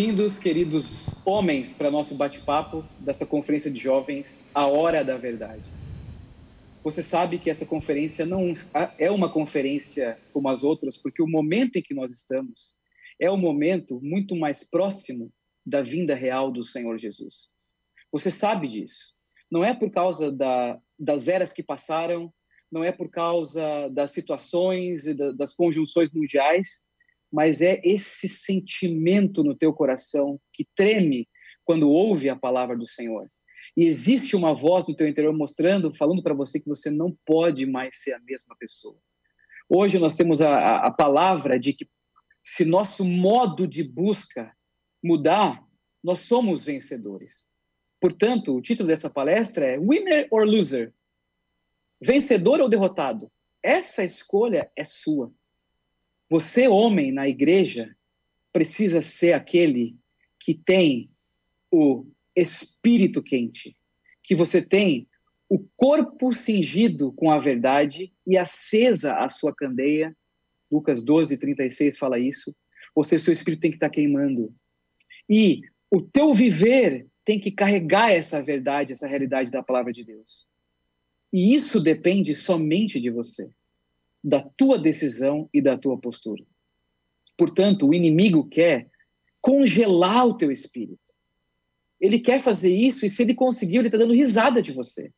Bem-vindos, queridos homens, para nosso bate-papo dessa conferência de jovens, A Hora da Verdade. Você sabe que essa conferência não é uma conferência como as outras, porque o momento em que nós estamos é um momento muito mais próximo da vinda real do Senhor Jesus. Você sabe disso. Não é por causa da, das eras que passaram, não é por causa das situações e da, das conjunções mundiais, mas é esse sentimento no teu coração que treme quando ouve a palavra do Senhor. E existe uma voz no teu interior mostrando, falando para você que você não pode mais ser a mesma pessoa. Hoje nós temos a, a palavra de que se nosso modo de busca mudar, nós somos vencedores. Portanto, o título dessa palestra é Winner or Loser? Vencedor ou derrotado? Essa escolha é sua. Você, homem, na igreja, precisa ser aquele que tem o espírito quente, que você tem o corpo cingido com a verdade e acesa a sua candeia. Lucas 12, 36 fala isso. Ou seja, seu espírito tem que estar queimando. E o teu viver tem que carregar essa verdade, essa realidade da palavra de Deus. E isso depende somente de você, da tua decisão e da tua postura. Portanto, o inimigo quer congelar o teu espírito. Ele quer fazer isso e se ele conseguiu, ele está dando risada de você.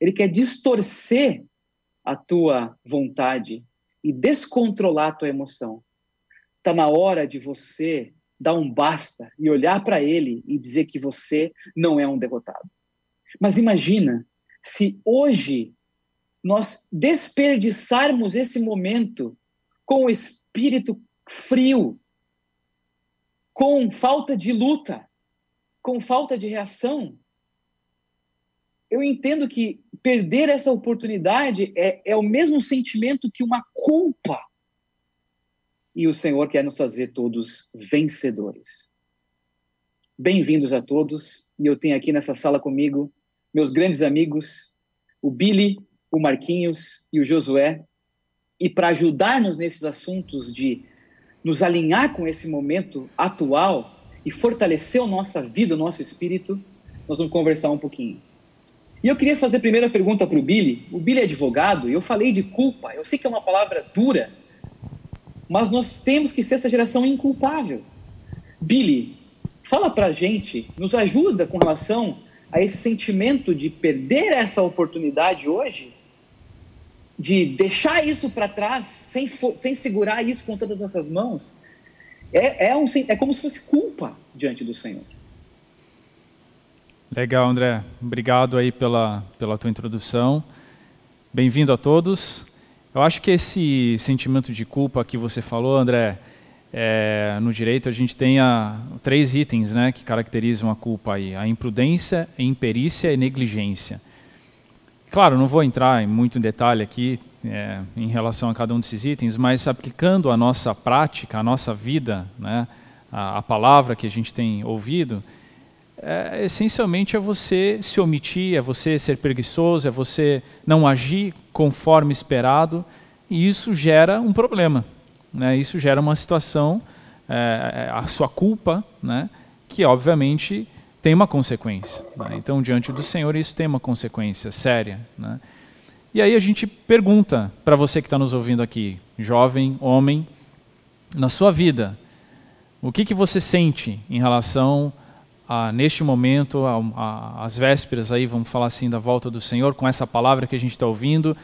Ele quer distorcer a tua vontade e descontrolar a tua emoção. Está na hora de você dar um basta e olhar para ele e dizer que você não é um derrotado. Mas imagina se hoje nós desperdiçarmos esse momento com o espírito frio, com falta de luta, com falta de reação. Eu entendo que perder essa oportunidade é, é o mesmo sentimento que uma culpa e o Senhor quer nos fazer todos vencedores. Bem-vindos a todos, e eu tenho aqui nessa sala comigo meus grandes amigos, o Billy, o Marquinhos e o Josué, e para ajudar-nos nesses assuntos de nos alinhar com esse momento atual e fortalecer a nossa vida, o nosso espírito, nós vamos conversar um pouquinho. E eu queria fazer a primeira pergunta para o Billy. O Billy é advogado, e eu falei de culpa. Eu sei que é uma palavra dura, mas nós temos que ser essa geração inculpável. Billy, fala para a gente, nos ajuda com relação a esse sentimento de perder essa oportunidade hoje, de deixar isso para trás, sem, sem segurar isso com todas as nossas mãos, é, é, um, é como se fosse culpa diante do Senhor. Legal, André. Obrigado aí pela, pela tua introdução. Bem-vindo a todos. Eu acho que esse sentimento de culpa que você falou, André, é, no direito a gente tem a, três itens né, que caracterizam a culpa aí: a imprudência, a imperícia e negligência. Claro, não vou entrar em muito em detalhe aqui é, em relação a cada um desses itens, mas aplicando a nossa prática, a nossa vida, né, a, a palavra que a gente tem ouvido, é, essencialmente é você se omitir, é você ser preguiçoso, é você não agir conforme esperado, e isso gera um problema. Né? Isso gera uma situação, é, a sua culpa, né? que obviamente tem uma consequência. Né? Então, diante do Senhor, isso tem uma consequência séria. Né? E aí a gente pergunta para você que está nos ouvindo aqui, jovem, homem, na sua vida, o que, que você sente em relação a, neste momento, às vésperas aí, vamos falar assim, da volta do Senhor, com essa palavra que a gente está ouvindo,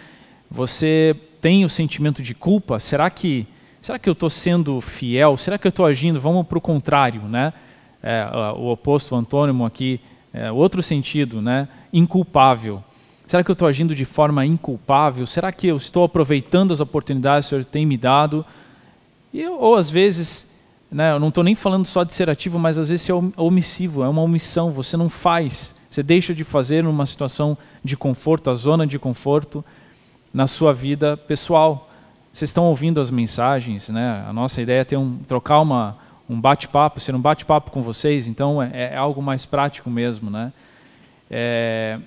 você tem o sentimento de culpa? Será que, será que eu estou sendo fiel? Será que eu estou agindo? Vamos para o contrário, né? É, o oposto, o antônimo aqui, é, outro sentido, né? Inculpável. Será que eu estou agindo de forma inculpável? Será que eu estou aproveitando as oportunidades que o Senhor tem me dado? E, ou às vezes né, eu não estou nem falando só de ser ativo, mas às vezes é omissivo, é uma omissão, você não faz, você deixa de fazer numa situação de conforto, a zona de conforto na sua vida pessoal. Vocês estão ouvindo as mensagens, né? A nossa ideia é ter um, trocar uma, um bate-papo, ser um bate-papo com vocês, então é, é, algo mais prático mesmo, né? É,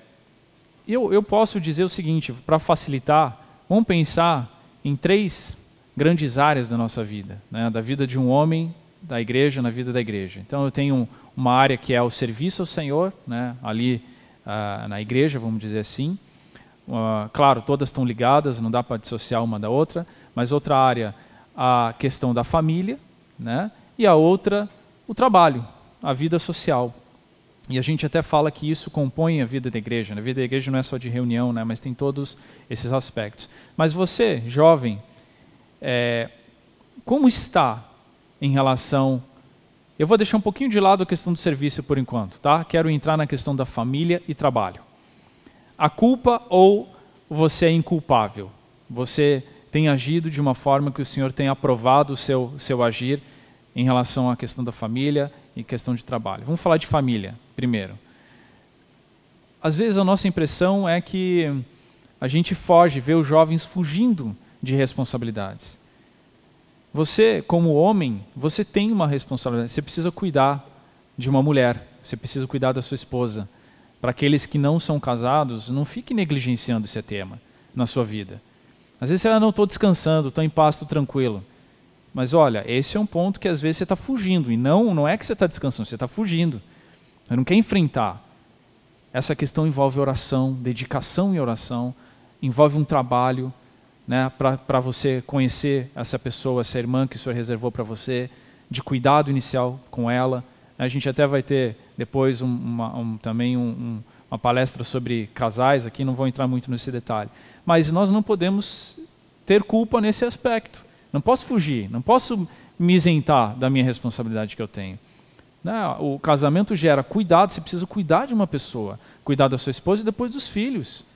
eu, eu posso dizer o seguinte, para facilitar, vamos pensar em três grandes áreas da nossa vida, né? da vida de um homem da igreja na vida da igreja. Então eu tenho uma área que é o serviço ao Senhor, né, ali uh, na igreja, vamos dizer assim. Uh, claro, todas estão ligadas, não dá para dissociar uma da outra, mas outra área, a questão da família, né, e a outra, o trabalho, a vida social. E a gente até fala que isso compõe a vida da igreja. Né? A vida da igreja não é só de reunião, né? mas tem todos esses aspectos. Mas você, jovem, é, como está em relação. Eu vou deixar um pouquinho de lado a questão do serviço por enquanto, tá? Quero entrar na questão da família e trabalho. A culpa ou você é inculpável? Você tem agido de uma forma que o Senhor tem aprovado o seu, seu agir em relação à questão da família e questão de trabalho. Vamos falar de família primeiro. Às vezes a nossa impressão é que a gente foge, vê os jovens fugindo de responsabilidades. Você, como homem, você tem uma responsabilidade. Você precisa cuidar de uma mulher. Você precisa cuidar da sua esposa. Para aqueles que não são casados, não fique negligenciando esse tema na sua vida. Às vezes você ah, não estou descansando, estou em pasto tranquilo. Mas olha, esse é um ponto que às vezes você está fugindo. E não, não é que você está descansando, você está fugindo. Você não quer enfrentar. Essa questão envolve oração, dedicação em oração, envolve um trabalho, né, para você conhecer essa pessoa, essa irmã que o Senhor reservou para você, de cuidado inicial com ela. A gente até vai ter depois um, uma, um, também um, uma palestra sobre casais aqui, não vou entrar muito nesse detalhe. Mas nós não podemos ter culpa nesse aspecto. Não posso fugir, não posso me isentar da minha responsabilidade que eu tenho. Né, o casamento gera cuidado, você precisa cuidar de uma pessoa, cuidar da sua esposa e depois dos filhos.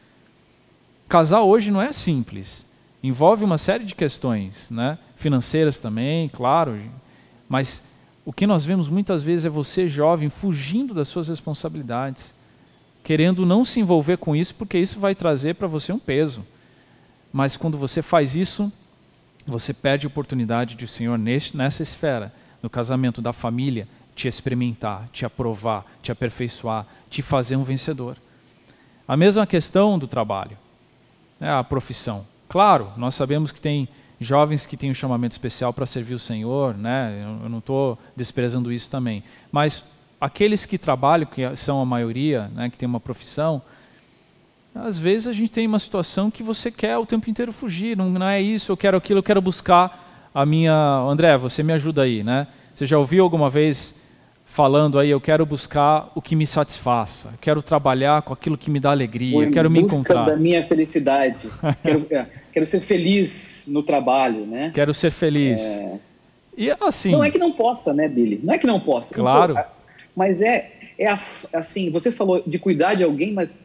Casar hoje não é simples envolve uma série de questões, né? financeiras também, claro, mas o que nós vemos muitas vezes é você, jovem, fugindo das suas responsabilidades, querendo não se envolver com isso, porque isso vai trazer para você um peso. Mas quando você faz isso, você perde a oportunidade de o Senhor, neste, nessa esfera, no casamento da família, te experimentar, te aprovar, te aperfeiçoar, te fazer um vencedor. A mesma questão do trabalho, né, a profissão. Claro, nós sabemos que tem jovens que têm um chamamento especial para servir o Senhor, né? eu não estou desprezando isso também. Mas aqueles que trabalham, que são a maioria, né, que tem uma profissão, às vezes a gente tem uma situação que você quer o tempo inteiro fugir, não, não é isso, eu quero aquilo, eu quero buscar a minha. André, você me ajuda aí, né? Você já ouviu alguma vez falando aí, eu quero buscar o que me satisfaça, quero trabalhar com aquilo que me dá alegria, eu quero me encontrar. da minha felicidade, quero, é, quero, ser feliz no trabalho, né? Quero ser feliz. É... E assim. Não é que não possa, né, Billy? Não é que não possa. Claro. Mas é, é assim, você falou de cuidar de alguém, mas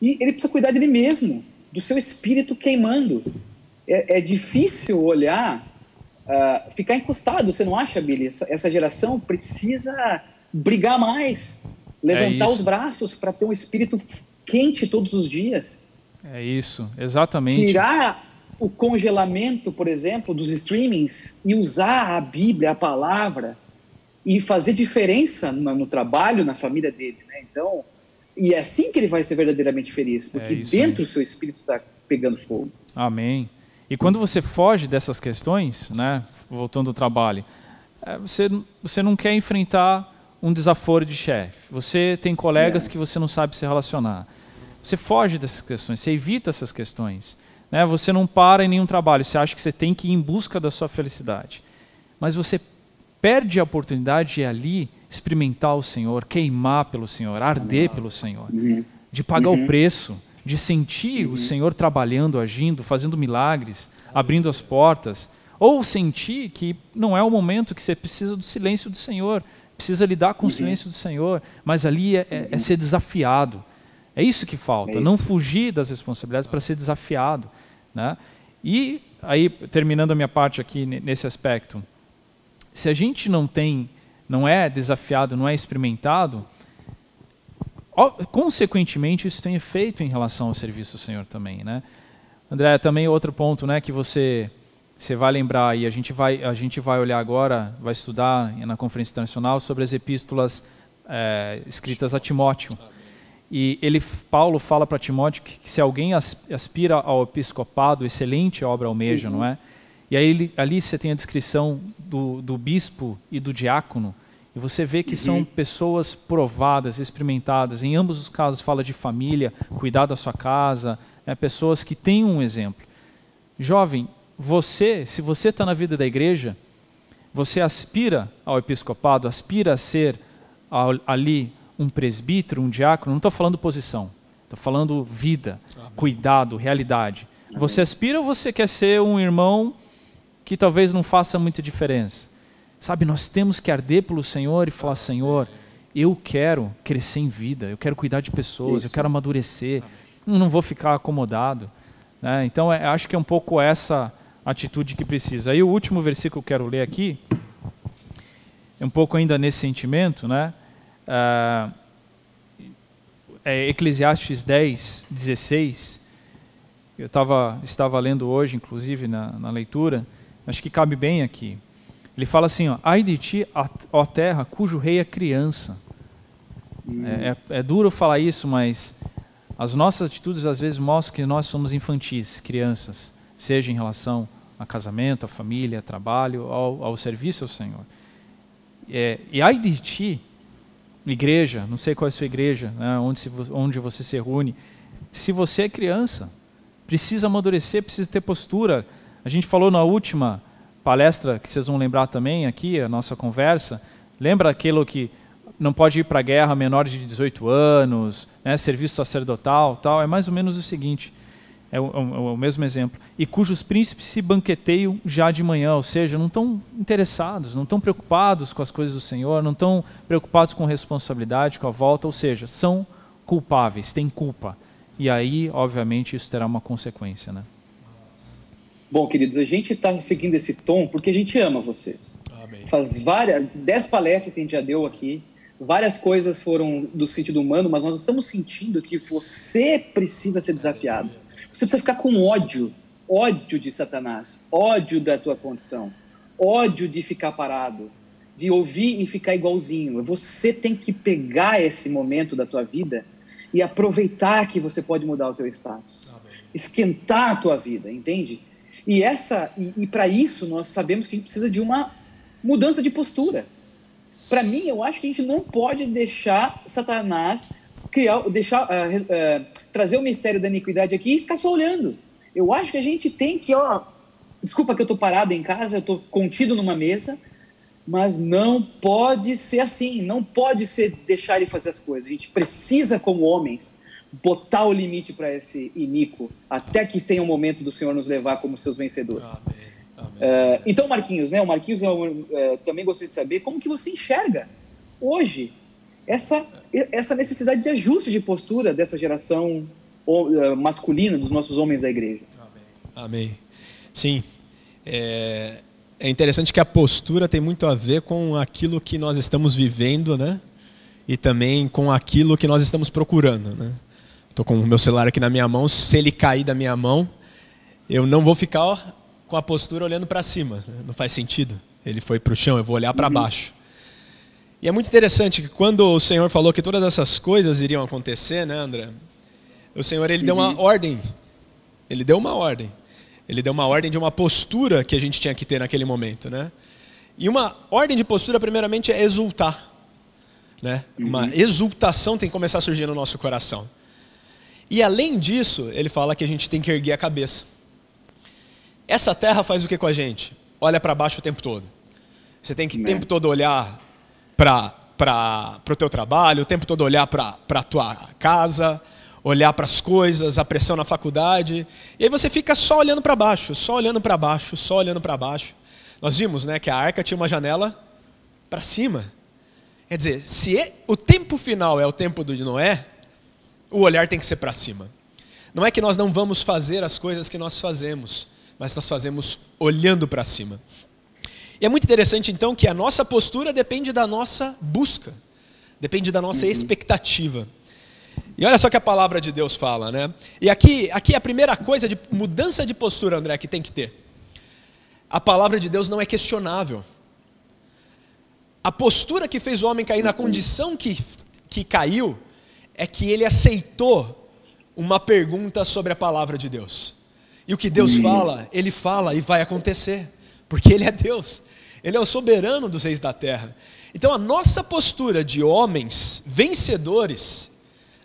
ele precisa cuidar dele mesmo, do seu espírito queimando. É, é difícil olhar uh, ficar encostado, você não acha, Billy? Essa, essa geração precisa brigar mais, levantar é os braços para ter um espírito quente todos os dias. É isso, exatamente. Tirar o congelamento, por exemplo, dos streamings e usar a Bíblia, a palavra, e fazer diferença no, no trabalho, na família dele. Né? Então, e é assim que ele vai ser verdadeiramente feliz, porque é dentro o seu espírito está pegando fogo. Amém. E quando você foge dessas questões, né, voltando ao trabalho, é, você, você não quer enfrentar um desaforo de chefe. Você tem colegas é. que você não sabe se relacionar. Você foge dessas questões, você evita essas questões. Né? Você não para em nenhum trabalho, você acha que você tem que ir em busca da sua felicidade. Mas você perde a oportunidade de ali experimentar o Senhor, queimar pelo Senhor, arder pelo Senhor, uhum. de pagar uhum. o preço de sentir uhum. o Senhor trabalhando, agindo, fazendo milagres, abrindo as portas, ou sentir que não é o momento que você precisa do silêncio do Senhor, precisa lidar com uhum. o silêncio do Senhor, mas ali é, é, é ser desafiado. É isso que falta, é isso. não fugir das responsabilidades para ser desafiado. Né? E aí, terminando a minha parte aqui nesse aspecto, se a gente não tem, não é desafiado, não é experimentado, consequentemente, isso tem efeito em relação ao serviço do Senhor também, né? André, também outro ponto, né, que você você vai lembrar e a gente vai a gente vai olhar agora, vai estudar na conferência internacional sobre as epístolas é, escritas a Timóteo. E ele Paulo fala para Timóteo que, que, se alguém aspira ao episcopado, excelente obra almeja, uhum. não é? E aí ali você tem a descrição do, do bispo e do diácono, e você vê que uhum. são pessoas provadas, experimentadas. Em ambos os casos fala de família, cuidar da sua casa, é, pessoas que têm um exemplo. Jovem, você, se você está na vida da igreja, você aspira ao episcopado, aspira a ser ali um presbítero, um diácono, não estou falando posição, estou falando vida, Amém. cuidado, realidade. Amém. Você aspira ou você quer ser um irmão que talvez não faça muita diferença? Sabe, nós temos que arder pelo Senhor e falar: Senhor, eu quero crescer em vida, eu quero cuidar de pessoas, Isso. eu quero amadurecer, eu não vou ficar acomodado. Né? Então, é, acho que é um pouco essa atitude que precisa. Aí, o último versículo que eu quero ler aqui, é um pouco ainda nesse sentimento, né? É, é Eclesiastes 10, 16. Eu tava, estava lendo hoje, inclusive, na, na leitura. Acho que cabe bem aqui. Ele fala assim: ó, ai de ti, ó terra, cujo rei é criança. Hum. É, é, é, duro falar isso, mas as nossas atitudes às vezes mostram que nós somos infantis, crianças, seja em relação a casamento, a família, a trabalho, ao, ao serviço ao Senhor. É, e ai de ti, igreja, não sei qual é a sua igreja, né, onde, se, onde você se reúne, se você é criança, precisa amadurecer, precisa ter postura. A gente falou na última palestra que vocês vão lembrar também aqui, a nossa conversa, lembra aquilo que não pode ir para a guerra menor de 18 anos, né, serviço sacerdotal, tal, é mais ou menos o seguinte, é o, é o, é mesmo exemplo, e cujos príncipes se banqueteiam já de manhã, ou seja, não estão interessados, não estão preocupados com as coisas do Senhor, não estão preocupados com responsabilidade, com a volta, ou seja, são culpáveis, têm culpa. E aí, obviamente, isso terá uma consequência, né? Bom, queridos, a gente está seguindo esse tom porque a gente ama vocês. Amém. Faz várias, dez palestras que a gente já deu aqui, várias coisas foram do sentido humano, mas nós estamos sentindo que você precisa ser desafiado. Você precisa ficar com ódio, ódio de Satanás, ódio da tua condição, ódio de ficar parado, de ouvir e ficar igualzinho. Você tem que pegar esse momento da tua vida e aproveitar que você pode mudar o teu status. Amém. Esquentar a tua vida, entende? E essa e, e para isso nós sabemos que a gente precisa de uma mudança de postura. Para mim, eu acho que a gente não pode deixar Satanás criar, deixar, uh, uh, trazer o mistério da iniquidade aqui e ficar só olhando. Eu acho que a gente tem que, ó, desculpa que eu estou parado em casa, eu estou contido numa mesa, mas não pode ser assim, não pode ser deixar ele fazer as coisas. A gente precisa, como homens, botar o limite para esse iníquo, até que tenha o um momento do Senhor nos levar como seus vencedores. Amém. Amém. Uh, então, Marquinhos, né? O Marquinhos uh, também gostaria de saber como que você enxerga hoje essa, essa necessidade de ajuste de postura dessa geração masculina dos nossos homens da igreja. Amém. Amém. Sim. É, é interessante que a postura tem muito a ver com aquilo que nós estamos vivendo, né? E também com aquilo que nós estamos procurando, né? Estou com o meu celular aqui na minha mão. Se ele cair da minha mão, eu não vou ficar ó, com a postura olhando para cima. Não faz sentido. Ele foi para o chão, eu vou olhar para uhum. baixo. E é muito interessante que quando o Senhor falou que todas essas coisas iriam acontecer, né, André? O Senhor ele uhum. deu uma uhum. ordem. Ele deu uma ordem. Ele deu uma ordem de uma postura que a gente tinha que ter naquele momento, né? E uma ordem de postura, primeiramente, é exultar. Né? Uhum. Uma exultação tem que começar a surgir no nosso coração. E além disso, ele fala que a gente tem que erguer a cabeça. Essa terra faz o que com a gente? Olha para baixo o tempo todo. Você tem que o né. tempo todo olhar para o teu trabalho, o tempo todo olhar para a tua casa, olhar para as coisas, a pressão na faculdade. E aí você fica só olhando para baixo, só olhando para baixo, só olhando para baixo. Nós vimos né, que a arca tinha uma janela para cima. Quer dizer, se é, o tempo final é o tempo de Noé, o olhar tem que ser para cima. Não é que nós não vamos fazer as coisas que nós fazemos, mas nós fazemos olhando para cima. E é muito interessante então que a nossa postura depende da nossa busca, depende da nossa uhum. expectativa. E olha só que a palavra de Deus fala, né? E aqui, aqui é a primeira coisa de mudança de postura, André, que tem que ter. A palavra de Deus não é questionável. A postura que fez o homem cair na condição que, que caiu é que ele aceitou uma pergunta sobre a palavra de Deus. E o que Deus fala, Ele fala e vai acontecer, porque Ele é Deus, Ele é o soberano dos reis da terra. Então a nossa postura de homens vencedores,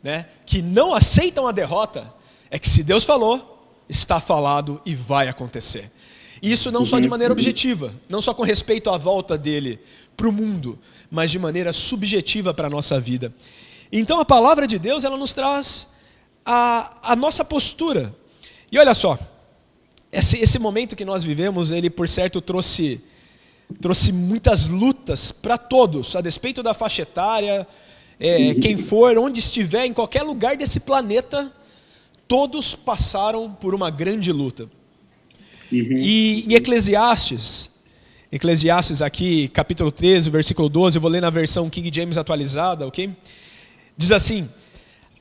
né, que não aceitam a derrota, é que se Deus falou, está falado e vai acontecer. E isso não só de maneira objetiva, não só com respeito à volta dele para o mundo, mas de maneira subjetiva para a nossa vida. Então a palavra de Deus ela nos traz a, a nossa postura. E olha só, esse, esse momento que nós vivemos, ele por certo trouxe, trouxe muitas lutas para todos, a despeito da faixa etária, é, quem for, onde estiver, em qualquer lugar desse planeta, todos passaram por uma grande luta. Uhum. E em Eclesiastes, Eclesiastes aqui, capítulo 13, versículo 12, eu vou ler na versão King James atualizada, ok? Diz assim: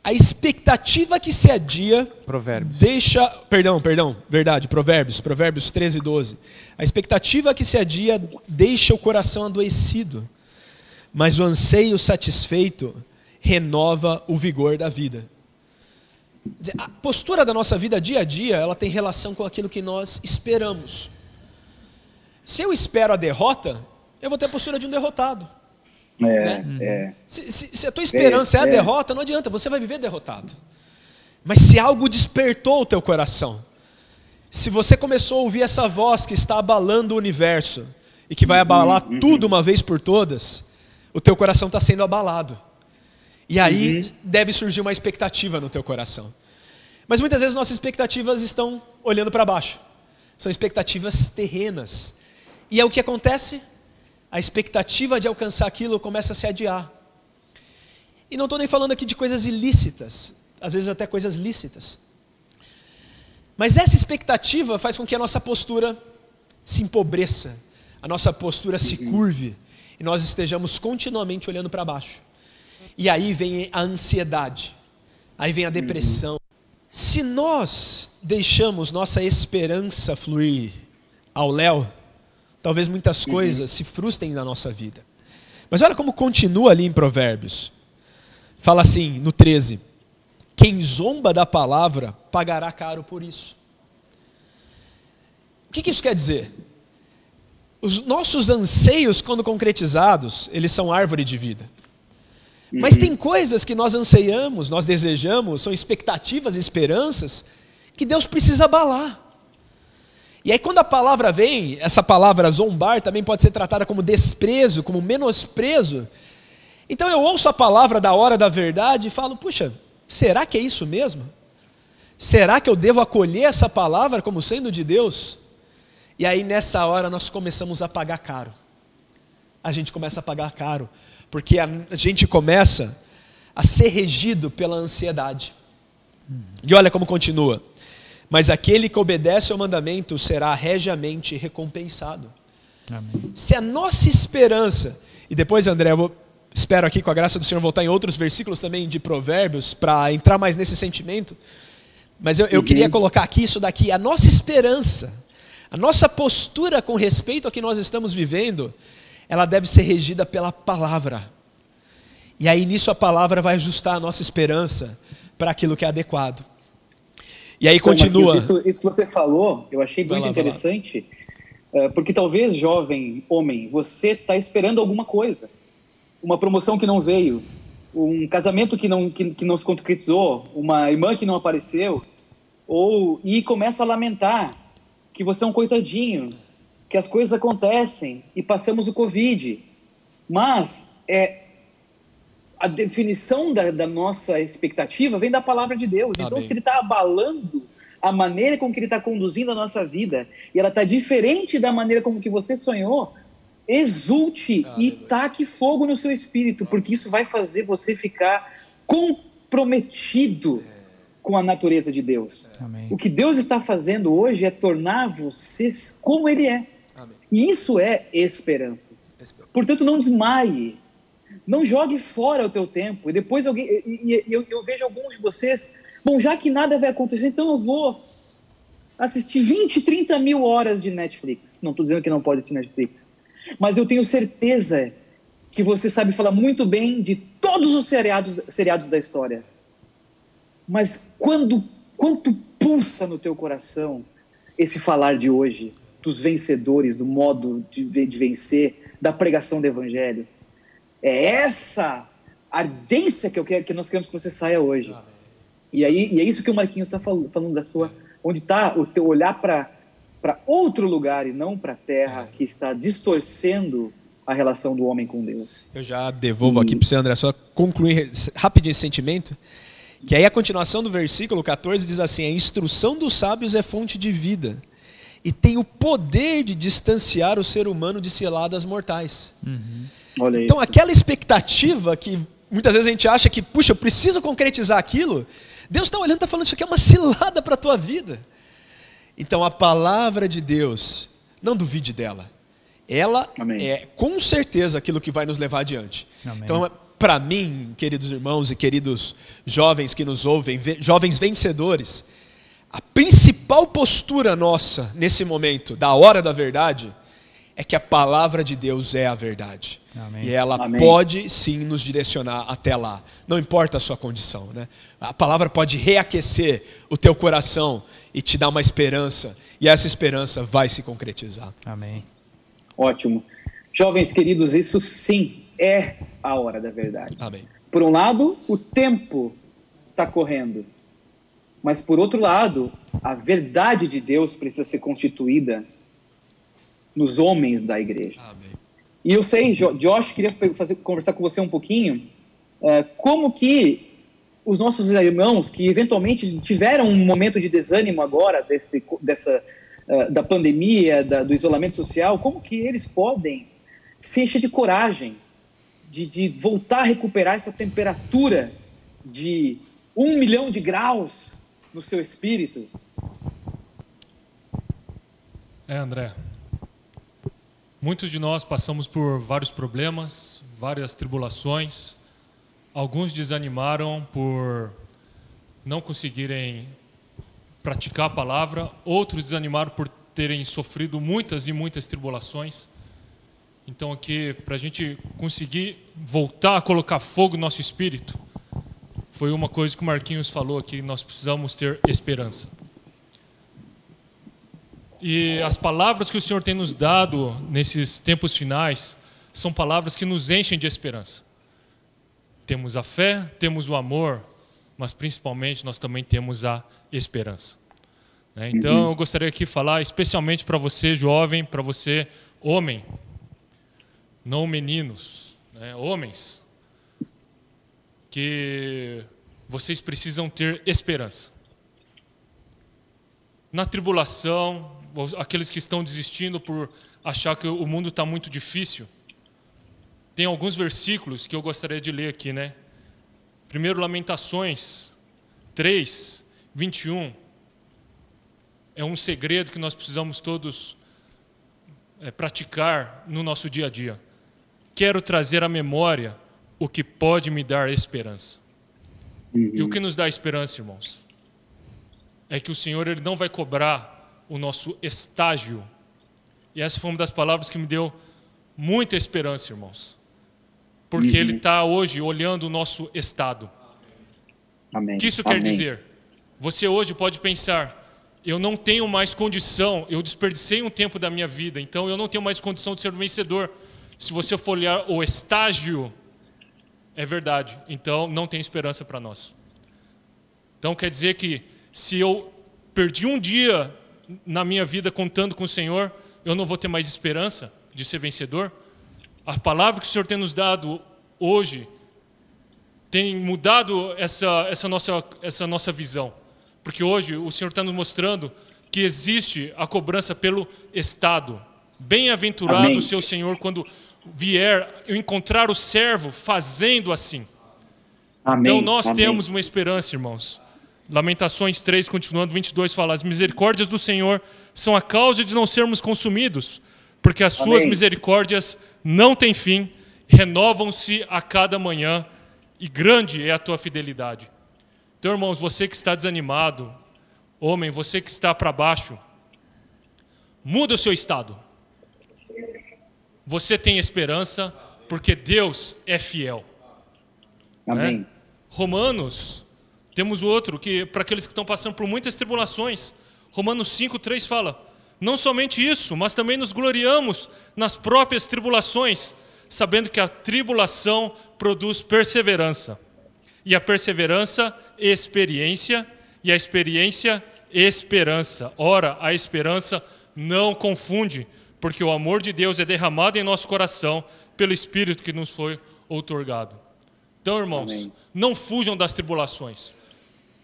a expectativa que se adia provérbios. deixa, perdão, perdão, verdade, Provérbios, Provérbios 13 12. A expectativa que se adia deixa o coração adoecido, mas o anseio satisfeito renova o vigor da vida. A postura da nossa vida dia a dia, ela tem relação com aquilo que nós esperamos. Se eu espero a derrota, eu vou ter a postura de um derrotado. É, né? é. Se, se, se, a tua esperança é, é a derrota, não adianta, você vai viver derrotado. Mas se algo despertou o teu coração, se você começou a ouvir essa voz que está abalando o universo e que vai abalar uhum, tudo uma vez por todas, o teu coração está sendo abalado. E aí uhum. deve surgir uma expectativa no teu coração. Mas muitas vezes nossas expectativas estão olhando para baixo. São expectativas terrenas. E é o que acontece? A expectativa de alcançar aquilo começa a se adiar. E não estou nem falando aqui de coisas ilícitas, às vezes até coisas lícitas. Mas essa expectativa faz com que a nossa postura se empobreça, a nossa postura se curve e nós estejamos continuamente olhando para baixo. E aí vem a ansiedade, aí vem a depressão. Se nós deixamos nossa esperança fluir ao léu, talvez muitas uhum. coisas se frustrem na nossa vida. Mas olha como continua ali em Provérbios. Fala assim, no 13: Quem zomba da palavra pagará caro por isso. O que, que isso quer dizer? Os nossos anseios, quando concretizados, eles são árvore de vida. Mas tem coisas que nós anseiamos, nós desejamos, são expectativas e esperanças que Deus precisa abalar. E aí, quando a palavra vem, essa palavra zombar também pode ser tratada como desprezo, como menosprezo. Então eu ouço a palavra da hora da verdade e falo: puxa, será que é isso mesmo? Será que eu devo acolher essa palavra como sendo de Deus? E aí, nessa hora, nós começamos a pagar caro. A gente começa a pagar caro porque a gente começa a ser regido pela ansiedade. E olha como continua. Mas aquele que obedece ao mandamento será regiamente recompensado. Amém. Se a nossa esperança, e depois, André, eu vou, espero aqui com a graça do Senhor voltar em outros versículos também de Provérbios, para entrar mais nesse sentimento. Mas eu, eu uhum. queria colocar aqui isso daqui. A nossa esperança, a nossa postura com respeito ao que nós estamos vivendo, ela deve ser regida pela palavra. E aí nisso a palavra vai ajustar a nossa esperança para aquilo que é adequado. E aí continua. Marquinhos, isso, isso, que você falou, eu achei muito lá, interessante, é, porque talvez, jovem homem, você está esperando alguma coisa. Uma promoção que não veio, um casamento que não, que, que não se concretizou, uma irmã que não apareceu, ou e começa a lamentar que você é um coitadinho, que as coisas acontecem e passamos o Covid. Mas é, a definição da, da, nossa expectativa vem da palavra de Deus. Então, se ele está abalando a maneira com que ele está conduzindo a nossa vida e ela está diferente da maneira como que você sonhou, exulte e taque fogo no seu espírito, porque isso vai fazer você ficar comprometido com a natureza de Deus. Amém. O que Deus está fazendo hoje é tornar você como Ele é. E isso é esperança. esperança. Portanto, não desmaie. Não jogue fora o teu tempo. E depois alguém. E, e, eu, eu vejo alguns de vocês. Bom, já que nada vai acontecer, então eu vou assistir 20, 30 mil horas de Netflix. Não estou dizendo que não pode assistir Netflix. Mas eu tenho certeza que você sabe falar muito bem de todos os seriados, seriados da história. Mas quando quanto pulsa no teu coração esse falar de hoje, dos vencedores, do modo de, de vencer, da pregação do evangelho. É essa ardência que, eu quero, que nós queremos que você saia hoje. E, aí, e é isso que o Marquinhos está falando, falando da sua. Onde está o teu olhar para outro lugar e não para a terra é. que está distorcendo a relação do homem com Deus. Eu já devolvo e... aqui para você, André, só concluir rapidinho esse sentimento. Que aí a continuação do versículo 14 diz assim: A instrução dos sábios é fonte de vida e tem o poder de distanciar o ser humano de ciladas mortais. Uhum. então, aquela expectativa que muitas vezes a gente acha que, puxa, eu preciso concretizar aquilo, Deus está olhando e está falando: Isso aqui é uma cilada para a tua vida. Então, a palavra de Deus, não duvide dela. Ela Amém. é com certeza aquilo que vai nos levar adiante. Amém. Então, para mim, queridos irmãos e queridos jovens que nos ouvem, jovens vencedores, a principal postura nossa nesse momento, da hora da verdade, é que a palavra de Deus é a verdade. Amém. E ela Amém. pode sim nos direcionar até lá. Não importa a sua condição. Né? A palavra pode reaquecer o teu coração e te dar uma esperança. E essa esperança vai se concretizar. Amém. Ótimo. Jovens queridos, isso sim é a hora da verdade. Amém. Por um lado, o tempo está correndo. Mas, por outro lado, a verdade de Deus precisa ser constituída nos homens da igreja. Amém. E eu sei, Josh, queria fazer, conversar com você um pouquinho, é, como que os nossos irmãos que eventualmente tiveram um momento de desânimo agora desse, dessa, uh, da pandemia, da, do isolamento social, como que eles podem se encher de coragem de, de voltar a recuperar essa temperatura de um milhão de graus no seu espírito? É, André. Muitos de nós passamos por vários problemas, várias tribulações. Alguns desanimaram por não conseguirem praticar a palavra, outros desanimaram por terem sofrido muitas e muitas tribulações. Então, aqui, para a gente conseguir voltar a colocar fogo no nosso espírito, foi uma coisa que o Marquinhos falou aqui, nós precisamos ter esperança. E as palavras que o Senhor tem nos dado nesses tempos finais são palavras que nos enchem de esperança. Temos a fé, temos o amor, mas principalmente nós também temos a esperança. Né? Então uhum. eu gostaria aqui de falar especialmente para você, jovem, para você, homem, não meninos, né? homens que vocês precisam ter esperança. Na tribulação, aqueles que estão desistindo por achar que o mundo está muito difícil, tem alguns versículos que eu gostaria de ler aqui, né? Primeiro, Lamentações 3, 21. É um segredo que nós precisamos todos é, praticar no nosso dia a dia. Quero trazer à memória o que pode me dar esperança. Uhum. E o que nos dá esperança, irmãos? É que o Senhor ele não vai cobrar o nosso estágio. E essa foi uma das palavras que me deu muita esperança, irmãos. Porque uhum. Ele está hoje olhando o nosso estado. Amém. O que isso Amém. quer dizer? Você hoje pode pensar, eu não tenho mais condição, eu desperdicei um tempo da minha vida, então eu não tenho mais condição de ser um vencedor. Se você for olhar o estágio é verdade. Então não tem esperança para nós. Então quer dizer que se eu perdi um dia na minha vida contando com o Senhor, eu não vou ter mais esperança de ser vencedor? A palavra que o Senhor tem nos dado hoje tem mudado essa, essa, nossa, essa nossa visão. Porque hoje o Senhor está nos mostrando que existe a cobrança pelo Estado. Bem-aventurado o seu Senhor quando vier encontrar o servo fazendo assim. Amém. Então nós Amém. temos uma esperança, irmãos. Lamentações 3, continuando 22, fala: As misericórdias do Senhor são a causa de não sermos consumidos, porque as suas Amém. misericórdias não têm fim, renovam-se a cada manhã, e grande é a tua fidelidade. Então, irmãos, você que está desanimado, homem, você que está para baixo, muda o seu estado. Você tem esperança porque Deus é fiel. Amém. Né? Romanos, temos outro que para aqueles que estão passando por muitas tribulações, Romanos 5, 3 fala: Não somente isso, mas também nos gloriamos nas próprias tribulações, sabendo que a tribulação produz perseverança. E a perseverança, experiência, e a experiência, esperança. Ora, a esperança não confunde, porque o amor de Deus é derramado em nosso coração pelo Espírito que nos foi outorgado. Então, irmãos, Amém. não fujam das tribulações.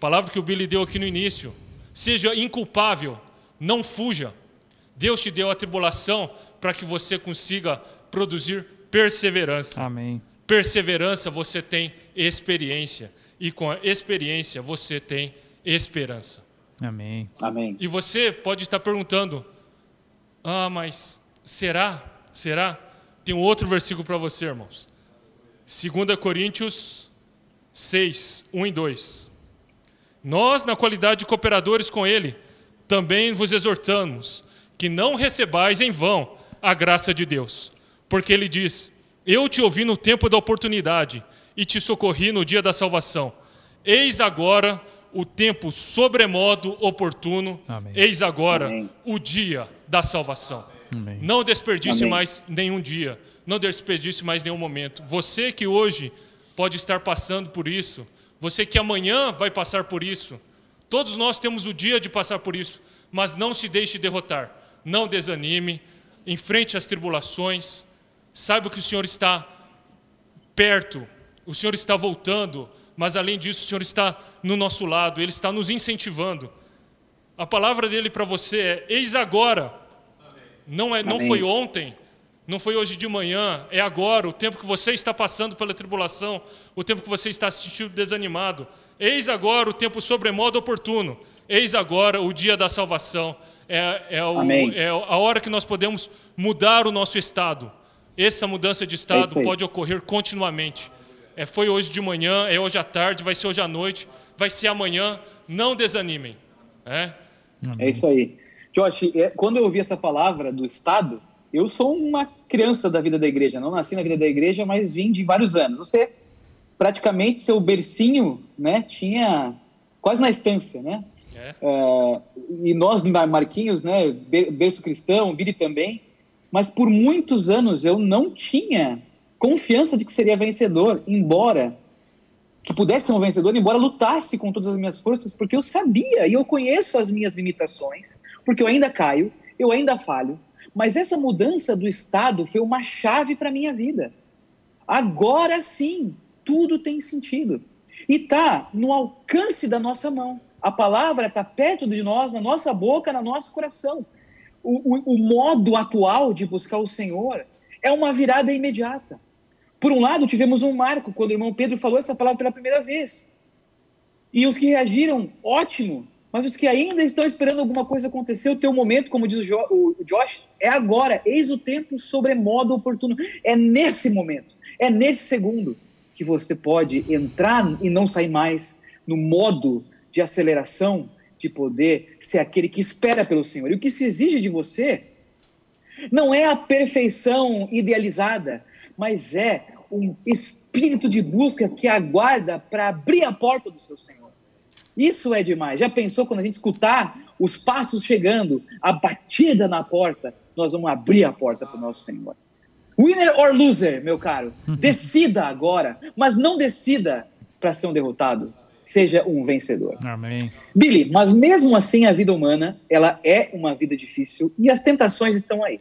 Palavra que o Billy deu aqui no início. Seja inculpável, não fuja. Deus te deu a tribulação para que você consiga produzir perseverança. Amém. Perseverança você tem experiência e com a experiência você tem esperança. Amém. Amém. E você pode estar perguntando: "Ah, mas será? Será?" Tem um outro versículo para você, irmãos. 2 Coríntios 6, 1 e 2. Nós, na qualidade de cooperadores com Ele, também vos exortamos que não recebais em vão a graça de Deus, porque Ele diz: Eu te ouvi no tempo da oportunidade e te socorri no dia da salvação. Eis agora o tempo sobremodo oportuno, Amém. eis agora Amém. o dia da salvação. Amém. Não desperdice mais nenhum dia, não desperdice mais nenhum momento. Você que hoje pode estar passando por isso, você que amanhã vai passar por isso. Todos nós temos o dia de passar por isso, mas não se deixe derrotar. Não desanime, enfrente as tribulações. Saiba que o Senhor está perto, o Senhor está voltando, mas além disso, o Senhor está no nosso lado, Ele está nos incentivando. A palavra dele para você é: eis agora. Não, é, não foi ontem, não foi hoje de manhã, é agora, o tempo que você está passando pela tribulação, o tempo que você está se sentindo desanimado. Eis agora o tempo sobremodo oportuno. Eis agora o dia da salvação. É, é, o, é, a hora que nós podemos mudar o nosso estado. Essa mudança de estado é pode ocorrer continuamente. É, foi hoje de manhã, é hoje à tarde, vai ser hoje à noite, vai ser amanhã. Não desanimem. É, é isso aí. Josh, é, quando eu ouvi essa palavra do estado, eu sou uma criança da vida da igreja, não nasci na vida da igreja, mas vim de vários anos. Você, praticamente, seu bercinho, né, tinha quase na estância, né? É. Uh, e nós, Marquinhos, né, berço cristão, Billy também, mas por muitos anos eu não tinha confiança de que seria vencedor, embora que pudesse ser um vencedor, embora lutasse com todas as minhas forças, porque eu sabia e eu conheço as minhas limitações, porque eu ainda caio, eu ainda falho, mas essa mudança do estado foi uma chave para minha vida. Agora sim, tudo tem sentido. E está no alcance da nossa mão. A palavra está perto de nós, na nossa boca, no nosso coração. O, o, o modo atual de buscar o Senhor é uma virada imediata. Por um lado, tivemos um marco quando o irmão Pedro falou essa palavra pela primeira vez. E os que reagiram, ótimo. Mas os que ainda estão esperando alguma coisa acontecer, o teu momento, como diz o, o Josh, é agora. Eis o tempo sobremodo oportuno. É nesse momento, é nesse segundo que você pode entrar e não sair mais no modo de aceleração, de poder ser aquele que espera pelo Senhor. E o que se exige de você não é a perfeição idealizada, mas é um espírito de busca que aguarda para abrir a porta do seu Senhor. Isso é demais. Já pensou quando a gente escutar os passos chegando, a batida na porta, nós vamos abrir a porta para o nosso Senhor. Winner or loser, meu caro, decida agora, mas não decida para ser um derrotado. Seja um vencedor. Amém. Billy, mas mesmo assim a vida humana, ela é uma vida difícil e as tentações estão aí.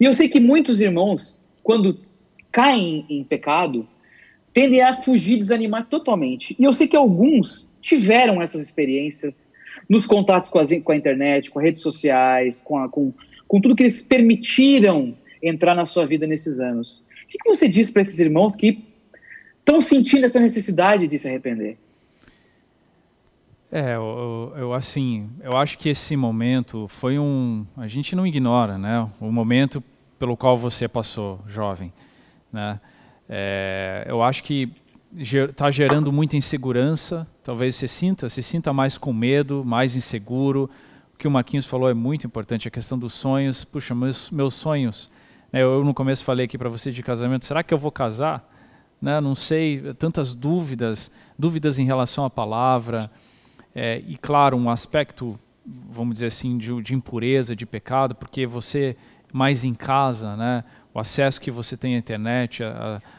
E eu sei que muitos irmãos, quando caem em pecado, tendem a fugir, desanimar totalmente. E eu sei que alguns tiveram essas experiências nos contatos com, as, com a internet, com as redes sociais, com, a, com, com tudo que eles permitiram entrar na sua vida nesses anos. O que, que você diz para esses irmãos que estão sentindo essa necessidade de se arrepender? É, eu, eu, assim, eu acho que esse momento foi um, a gente não ignora, né? O momento pelo qual você passou, jovem, né? É, eu acho que está gerando muita insegurança. Talvez você sinta, se sinta mais com medo, mais inseguro. O que o Marquinhos falou é muito importante, a questão dos sonhos. Puxa, meus, meus sonhos. Né, eu no começo falei aqui para você de casamento. Será que eu vou casar? Né, não sei, tantas dúvidas, dúvidas em relação à palavra. É, e claro, um aspecto vamos dizer assim, de, de, impureza, de pecado, porque você mais em casa, né? O acesso que você tem à internet,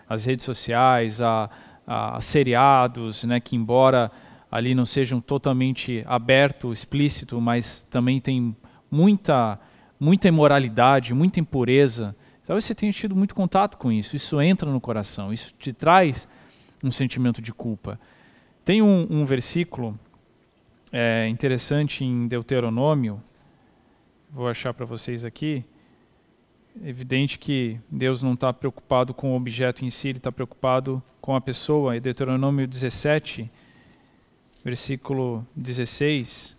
às redes sociais, a, a, a, seriados, né? Que embora ali não sejam totalmente aberto, explícito, mas também tem muita muita imoralidade, muita impureza. Talvez você tenha tido muito contato com isso. Isso entra no coração. Isso te traz um sentimento de culpa. Tem um, um versículo é, interessante em Deuteronômio, vou achar para vocês aqui. Evidente que Deus não está preocupado com o objeto em si, Ele está preocupado com a pessoa. Em Deuteronômio 17, versículo 16,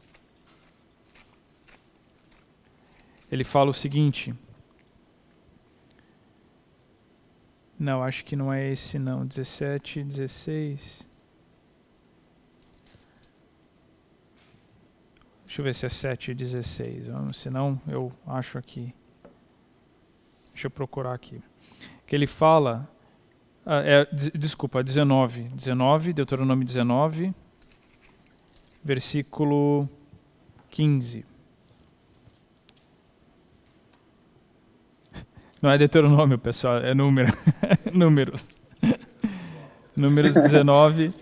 ele fala o seguinte. Não, acho que não é esse não. 17, 16. Deixa eu ver se é 7 e 16. Senão eu acho aqui. Deixa eu procurar aqui. Que ele fala. Ah, é, desculpa, 19. 19, Deuteronômio 19, versículo 15. Não é Deuteronômio, pessoal, é número. Números. Números 19.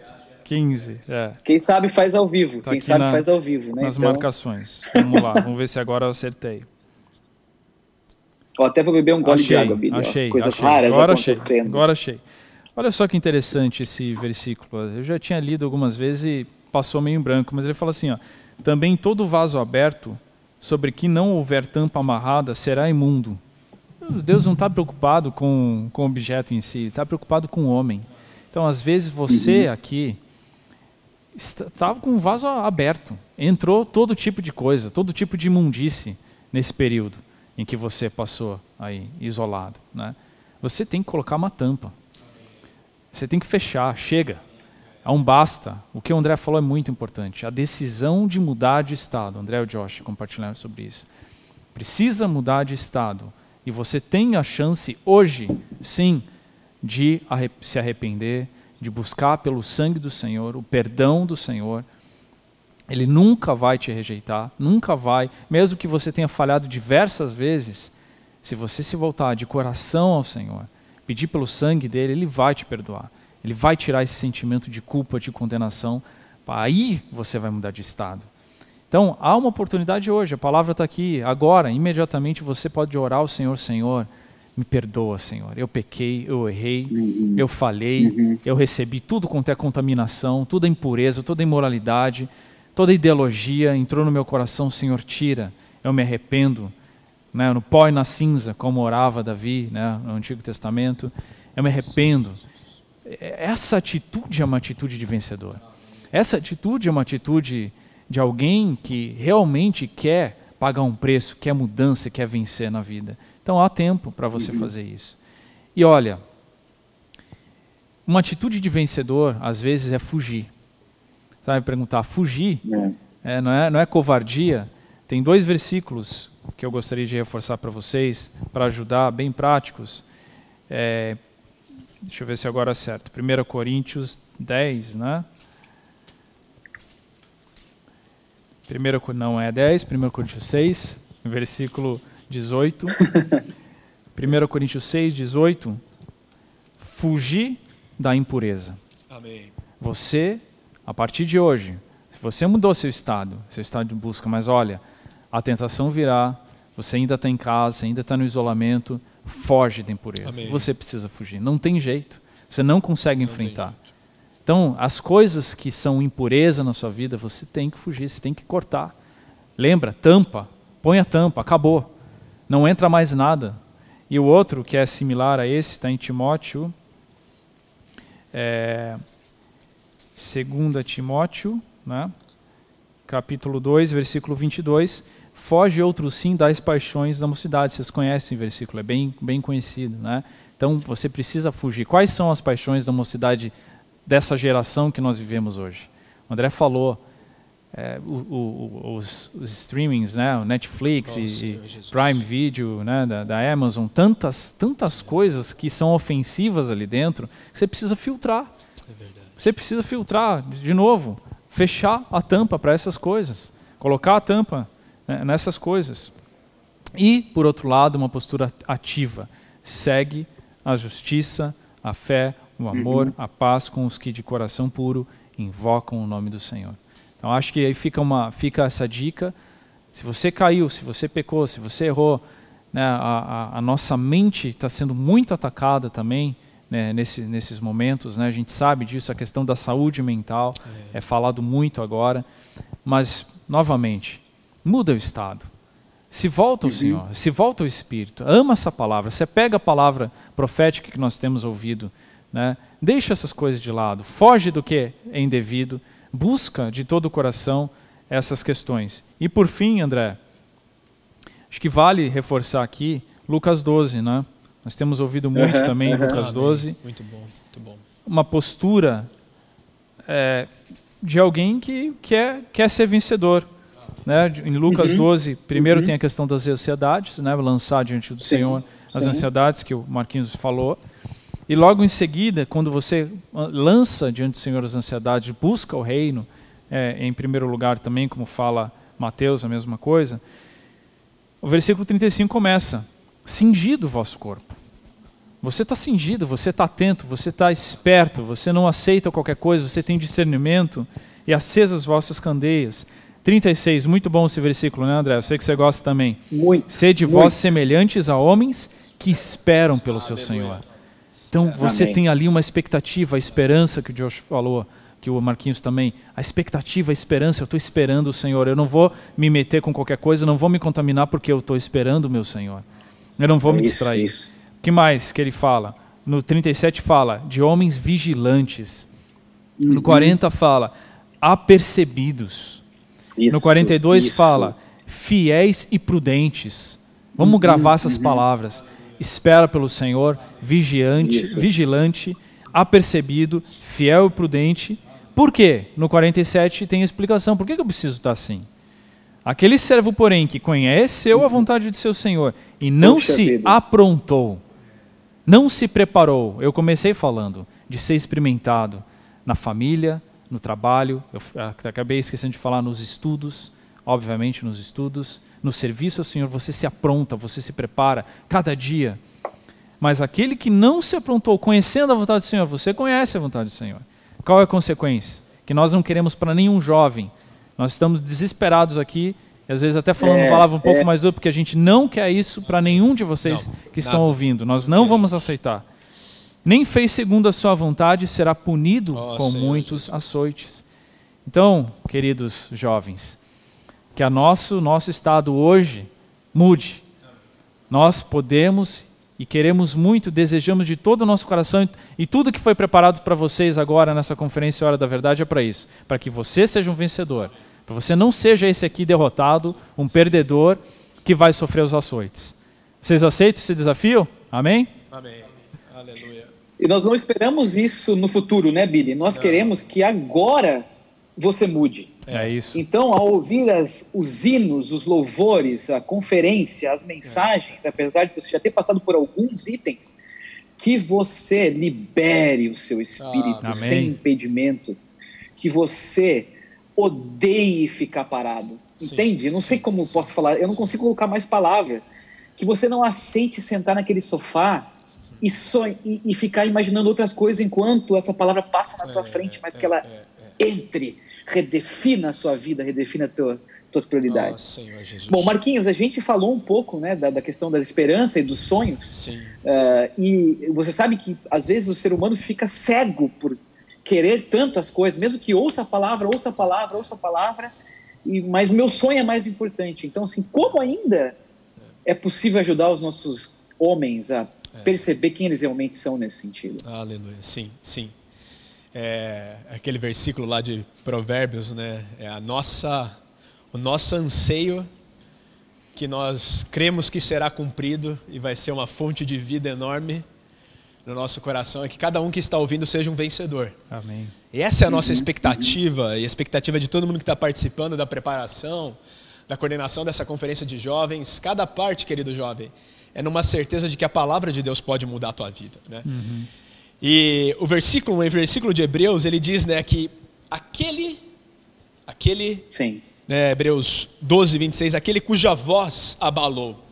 15, é. Quem sabe faz ao vivo. Tá Quem sabe na, faz ao vivo, né? Nas então... marcações. Vamos lá, vamos ver se agora eu acertei. Ó, até vou beber um gole de água, Billy. Achei, Coisas achei. raras agora achei. Agora achei. Olha só que interessante esse versículo. Eu já tinha lido algumas vezes e passou meio em branco, mas ele fala assim, ó: "Também todo vaso aberto, sobre que não houver tampa amarrada, será imundo." Deus não está preocupado com, com o objeto em si, está preocupado com o homem. Então, às vezes você uhum. aqui estava com o vaso aberto. Entrou todo tipo de coisa, todo tipo de imundice nesse período em que você passou aí isolado. Né? Você tem que colocar uma tampa. Você tem que fechar, chega. É um basta. O que o André falou é muito importante. A decisão de mudar de estado. O André e o Josh compartilharam sobre isso. Precisa mudar de estado. E você tem a chance hoje, sim, de se arrepender, de buscar pelo sangue do Senhor, o perdão do Senhor. Ele nunca vai te rejeitar, nunca vai, mesmo que você tenha falhado diversas vezes, se você se voltar de coração ao Senhor, pedir pelo sangue dele, ele vai te perdoar. Ele vai tirar esse sentimento de culpa, de condenação. Aí você vai mudar de estado. Então, há uma oportunidade hoje, a palavra está aqui, agora, imediatamente você pode orar ao Senhor, Senhor, me perdoa, Senhor. Eu pequei, eu errei, uhum. eu falhei, uhum. eu recebi tudo quanto é contaminação, toda impureza, toda imoralidade, toda ideologia entrou no meu coração, Senhor, tira. Eu me arrependo, né, no pó e na cinza, como orava Davi né, no Antigo Testamento. Eu me arrependo. Essa atitude é uma atitude de vencedor. Essa atitude é uma atitude de alguém que realmente quer pagar um preço, quer mudança, quer vencer na vida. Então há tempo para você uhum. fazer isso. E olha, uma atitude de vencedor às vezes é fugir. Sabe perguntar, fugir é. É, não, é, não é covardia. Tem dois versículos que eu gostaria de reforçar para vocês, para ajudar, bem práticos. É, deixa eu ver se agora é certo. 1 Coríntios 10, né? Primeiro, não é 10, 1 Coríntios 6, versículo 18. 1 Coríntios 6, 18. Fugir da impureza. Amém. Você, a partir de hoje, se você mudou seu estado, seu estado de busca, mas olha, a tentação virá, você ainda está em casa, ainda está no isolamento, foge da impureza. Amém. Você precisa fugir. Não tem jeito. Você não consegue não enfrentar. Então, as coisas que são impureza na sua vida, você tem que fugir, você tem que cortar. Lembra, tampa, põe a tampa, acabou não entra mais nada. E o outro, que é similar a esse, está em Timóteo, é, 2 Timóteo, né? capítulo 2, versículo 22, foge outro sim das paixões da mocidade. Vocês conhecem o versículo, é bem, bem conhecido. Né? Então você precisa fugir. Quais são as paixões da mocidade dessa geração que nós vivemos hoje? O André falou, é, o, o, os, os, streamings, né, o Netflix oh, e, Prime Video, né, da, da, Amazon, tantas, tantas coisas que são ofensivas ali dentro, que você precisa filtrar. É você precisa filtrar, de novo, fechar a tampa para essas coisas. colocar a tampa né, nessas coisas. E, por outro lado, uma postura ativa. Segue a justiça, a fé, o amor, uhum. a paz com os que de coração puro invocam o nome do Senhor. Então acho que aí fica, uma, fica essa dica. Se você caiu, se você pecou, se você errou, né, a, a, a, nossa mente está sendo muito atacada também né, nesse, nesses momentos. Né, a gente sabe disso, a questão da saúde mental é, é falado muito agora. Mas, novamente, muda o estado. Se volta ao uhum. Senhor, se volta ao Espírito, ama essa palavra, você pega a palavra profética que nós temos ouvido, né? deixa essas coisas de lado, foge do que é indevido, busca de todo o coração essas questões. E por fim, André, acho que vale reforçar aqui Lucas 12, né? Nós temos ouvido muito uhum, também uhum. Lucas 12. Muito bom, muito bom. Uma postura é, de alguém que quer, quer ser vencedor. Né? Em Lucas uhum. 12, primeiro uhum. tem a questão das ansiedades, né? lançar diante do sim, Senhor as sim. ansiedades que o Marquinhos falou. E logo em seguida, quando você lança diante do Senhor as ansiedades, busca o reino, é, em primeiro lugar também, como fala Mateus, a mesma coisa, o versículo 35 começa: cingido o vosso corpo. Você está cingido, você está atento, você está esperto, você não aceita qualquer coisa, você tem discernimento e acesas as vossas candeias. 36, muito bom esse versículo, né, André? Eu sei que você gosta também. Muito. Sede muito. vós semelhantes a homens que esperam pelo Aleluia. seu Senhor. Então você Amém. tem ali uma expectativa, a esperança que o Josh falou, que o Marquinhos também, a expectativa, a esperança, eu estou esperando o Senhor. Eu não vou me meter com qualquer coisa, não vou me contaminar porque eu estou esperando o meu Senhor. Eu não vou é me isso, distrair. O que mais que ele fala? No 37 fala de homens vigilantes. Uhum. No 40 fala apercebidos. Isso, no 42 isso. fala fiéis e prudentes. Vamos uhum, gravar essas uhum. palavras. Espera pelo Senhor, vigiante, vigilante, apercebido, fiel e prudente. Por quê? No 47 tem a explicação. Por que eu preciso estar assim? Aquele servo, porém, que conheceu a vontade de seu Senhor e não Puxa se vida. aprontou, não se preparou, eu comecei falando de ser experimentado na família, no trabalho, eu acabei esquecendo de falar nos estudos, obviamente nos estudos, no serviço ao Senhor, você se apronta, você se prepara cada dia. Mas aquele que não se aprontou, conhecendo a vontade do Senhor, você conhece a vontade do Senhor. Qual é a consequência? Que nós não queremos para nenhum jovem. Nós estamos desesperados aqui, e às vezes até falando é, palavra um pouco é. mais dura, porque a gente não quer isso para nenhum de vocês não, que estão nada. ouvindo. Nós não vamos aceitar nem fez segundo a sua vontade, será punido oh, com Senhor muitos Jesus. açoites. Então, queridos jovens, que a nosso nosso estado hoje mude. Nós podemos e queremos muito, desejamos de todo o nosso coração e tudo que foi preparado para vocês agora nessa conferência Hora da Verdade é para isso, para que você seja um vencedor, para você não seja esse aqui derrotado, um perdedor que vai sofrer os açoites. Vocês aceitam esse desafio? Amém? Amém. Aleluia. E nós não esperamos isso no futuro, né, Billy? Nós não. queremos que agora você mude. É isso. Então, ao ouvir as, os hinos, os louvores, a conferência, as mensagens, é. apesar de você já ter passado por alguns itens, que você libere o seu espírito ah, sem impedimento, que você odeie ficar parado. Sim. Entende? não sei como posso falar, eu não consigo colocar mais palavra. Que você não aceite sentar naquele sofá e, só, e, e, ficar imaginando outras coisas enquanto essa palavra passa na tua é, frente, mas é, que ela é, é. entre, redefina a sua vida, redefina a tua, tuas prioridades. Oh, Bom, Marquinhos, a gente falou um pouco né, da, da questão da esperança e dos sonhos. Sim. Uh, e você sabe que às vezes o ser humano fica cego por querer tantas coisas, mesmo que ouça a palavra, ouça a palavra, ouça a palavra, e, mas meu sonho é mais importante. Então, assim, como ainda é possível ajudar os nossos homens a é. perceber quem eles realmente são nesse sentido. Aleluia, sim, sim. É, aquele versículo lá de Provérbios, né? É a nossa, o nosso anseio que nós cremos que será cumprido e vai ser uma fonte de vida enorme no nosso coração é que cada um que está ouvindo seja um vencedor. Amém. E essa é a nossa expectativa e a expectativa de todo mundo que está participando da preparação, da coordenação dessa conferência de jovens. Cada parte, querido jovem, é numa certeza de que a palavra de Deus pode mudar a tua vida. Né? Uhum. E o versículo, o versículo de Hebreus, ele diz né, que aquele, aquele Sim. né, Hebreus 12, 26, aquele cuja voz abalou.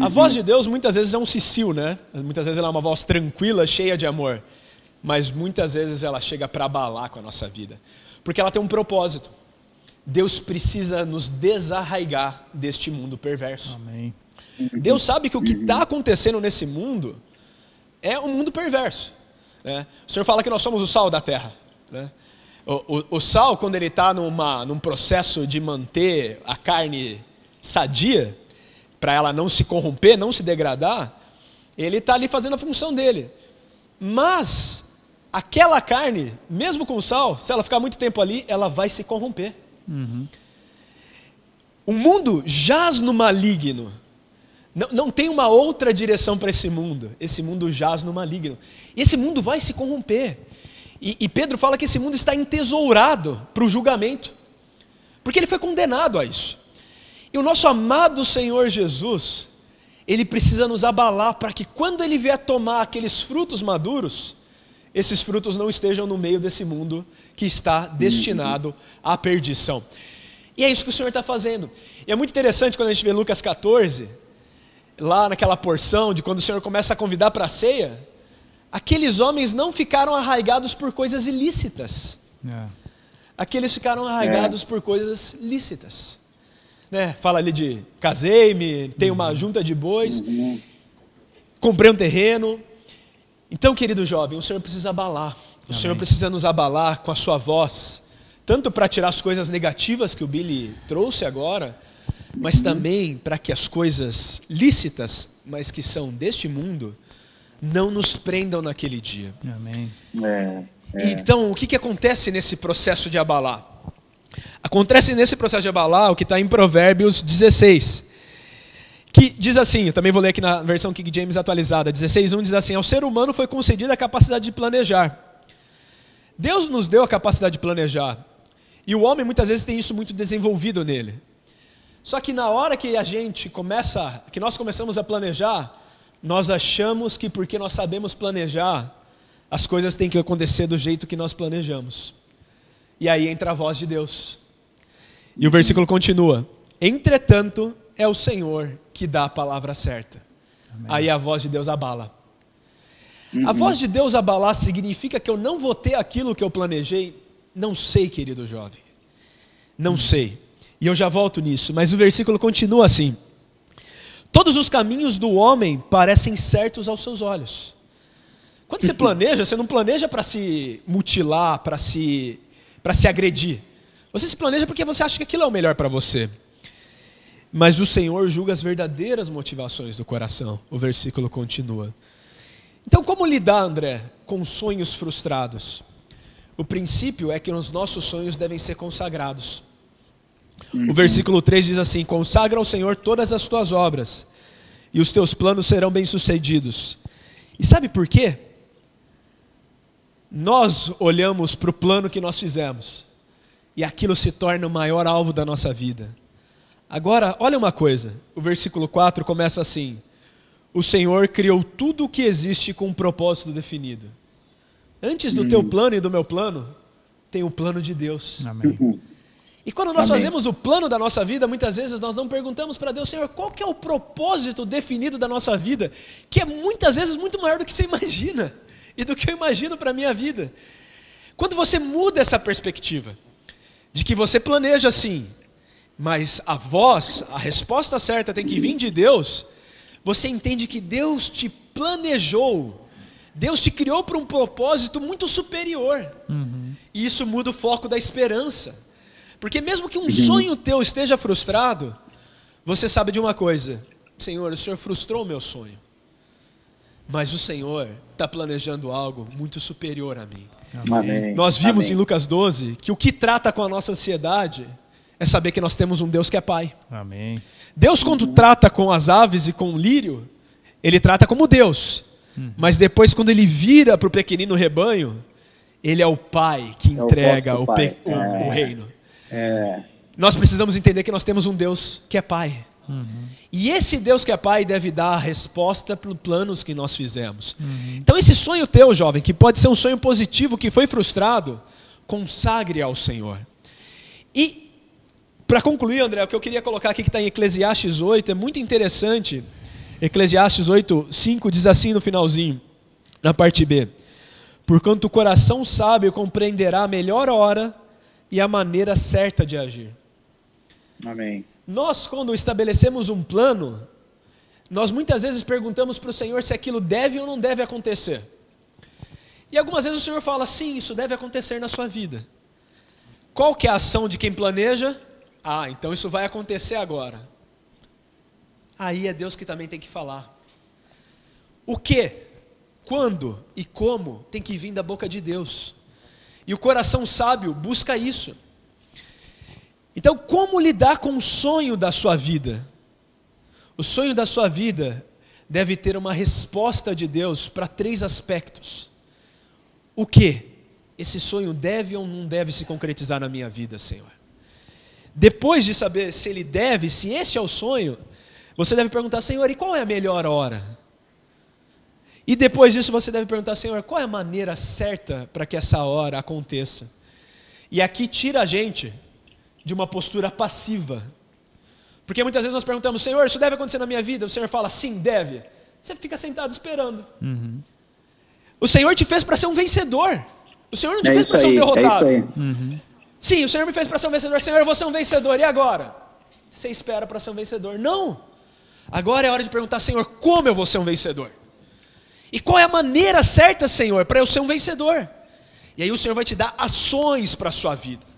A voz de Deus muitas vezes é um cicil, né? Muitas vezes ela é uma voz tranquila, cheia de amor. Mas muitas vezes ela chega para abalar com a nossa vida. Porque ela tem um propósito. Deus precisa nos desarraigar deste mundo perverso. Amém. Deus sabe que o que está acontecendo nesse mundo é um mundo perverso. Né? O Senhor fala que nós somos o sal da terra. Né? O, o, o, sal, quando ele está num processo de manter a carne sadia, para ela não se corromper, não se degradar, ele está ali fazendo a função dele. Mas aquela carne, mesmo com sal, se ela ficar muito tempo ali, ela vai se corromper. Uhum. O mundo jaz no maligno. Não, não tem uma outra direção para esse mundo. Esse mundo jaz no maligno. E esse mundo vai se corromper. E, e Pedro fala que esse mundo está entesourado para o julgamento. Porque ele foi condenado a isso. E o nosso amado Senhor Jesus, ele precisa nos abalar para que quando ele vier tomar aqueles frutos maduros, esses frutos não estejam no meio desse mundo que está destinado à perdição. E é isso que o Senhor está fazendo. E é muito interessante quando a gente vê Lucas 14, lá naquela porção de quando o Senhor começa a convidar para a ceia, aqueles homens não ficaram arraigados por coisas ilícitas. É. Aqueles ficaram arraigados é. por coisas lícitas né? Fala ali de casei-me, tenho uma junta de bois, comprei um terreno. Então, querido jovem, o Senhor precisa abalar. O Amém. Senhor precisa nos abalar com a sua voz, tanto para tirar as coisas negativas que o Billy trouxe agora, mas também para que as coisas lícitas, mas que são deste mundo, não nos prendam naquele dia. Amém. É, é. Então, o que, que acontece nesse processo de abalar? Acontece nesse processo de abalar o que está em Provérbios 16, que diz assim, eu também vou ler aqui na versão King James atualizada, 16.1 diz assim, ao ser humano foi concedida a capacidade de planejar. Deus nos deu a capacidade de planejar, e o homem muitas vezes tem isso muito desenvolvido nele. Só que na hora que a gente começa, que nós começamos a planejar, nós achamos que porque nós sabemos planejar, as coisas têm que acontecer do jeito que nós planejamos. E aí entra a voz de Deus. E o versículo continua: Entretanto, é o Senhor que dá a palavra certa. Amém. Aí a voz de Deus abala. Uhum. A voz de Deus abalar significa que eu não vou ter aquilo que eu planejei? Não sei, querido jovem. Não uhum. sei. E eu já volto nisso, mas o versículo continua assim: Todos os caminhos do homem parecem certos aos seus olhos. Quando você planeja, você não planeja para se mutilar, para se para se agredir. Você se planeja porque você acha que aquilo é o melhor para você. Mas o Senhor julga as verdadeiras motivações do coração. O versículo continua. Então, como lidar, André, com sonhos frustrados? O princípio é que os nossos sonhos devem ser consagrados. Uhum. O versículo 3 diz assim: Consagra ao Senhor todas as tuas obras, e os teus planos serão bem-sucedidos. E sabe por quê? Nós olhamos para o plano que nós fizemos e aquilo se torna o maior alvo da nossa vida. Agora, olha uma coisa: o versículo 4 começa assim: O Senhor criou tudo o que existe com um propósito definido. Antes do hum. teu plano e do meu plano, tem o plano de Deus. Amém. E quando nós Amém. fazemos o plano da nossa vida, muitas vezes nós não perguntamos para Deus, Senhor, qual que é o propósito definido da nossa vida, que é muitas vezes muito maior do que você imagina e do que eu imagino para a minha vida. Quando você muda essa perspectiva, de que você planeja assim, mas a voz, a resposta certa tem que vir de Deus, você entende que Deus te planejou, Deus te criou para um propósito muito superior. Uhum. E isso muda o foco da esperança. Porque mesmo que um sonho teu esteja frustrado, você sabe de uma coisa: Senhor, o Senhor frustrou o meu sonho. Mas o Senhor está planejando algo muito superior a mim. Amém. Nós vimos Amém. em Lucas 12 que o que trata com a nossa ansiedade é saber que nós temos um Deus que é Pai. Amém. Deus, quando uhum. trata com as aves e com o lírio, ele trata como Deus. Uhum. Mas depois, quando ele vira para o pequenino rebanho, ele é o Pai que entrega é o, o, pai. o, é. o, reino. É. Nós precisamos entender que nós temos um Deus que é Pai. Uhum. E esse Deus que é Pai deve dar a resposta para os planos que nós fizemos. Uhum. Então, esse sonho teu, jovem, que pode ser um sonho positivo que foi frustrado, consagre ao Senhor. E Para concluir, André, o que eu queria colocar aqui que está em Eclesiastes 8 é muito interessante. Eclesiastes 8, 5 diz assim no finalzinho, na parte B: Porquanto o coração sábio compreenderá a melhor hora e a maneira certa de agir. Amém. Nós, quando estabelecemos um plano, nós muitas vezes perguntamos para o Senhor se aquilo deve ou não deve acontecer. E algumas vezes o Senhor fala, sim, isso deve acontecer na sua vida. Qual que é a ação de quem planeja? Ah, então isso vai acontecer agora. Aí é Deus que também tem que falar. O que, quando e como tem que vir da boca de Deus. E o coração sábio busca isso. Então, como lidar com o sonho da sua vida? O sonho da sua vida deve ter uma resposta de Deus para três aspectos. O que? Esse sonho deve ou não deve se concretizar na minha vida, Senhor? Depois de saber se ele deve, se este é o sonho, você deve perguntar, Senhor, e qual é a melhor hora? E depois disso você deve perguntar, Senhor, qual é a maneira certa para que essa hora aconteça? E aqui tira a gente de uma postura passiva. Porque muitas vezes nós perguntamos, Senhor, isso deve acontecer na minha vida? O Senhor fala, sim, deve. Você fica sentado esperando. Uhum. O Senhor te fez para ser um vencedor. O Senhor não te é fez para ser um derrotado. É uhum. Sim, o Senhor me fez para ser um vencedor. Senhor, eu vou ser um vencedor. E agora? Você espera para ser um vencedor? Não. Agora é hora de perguntar, Senhor, como eu vou ser um vencedor? E qual é a maneira certa, Senhor, para eu ser um vencedor? E aí o Senhor vai te dar ações para a sua vida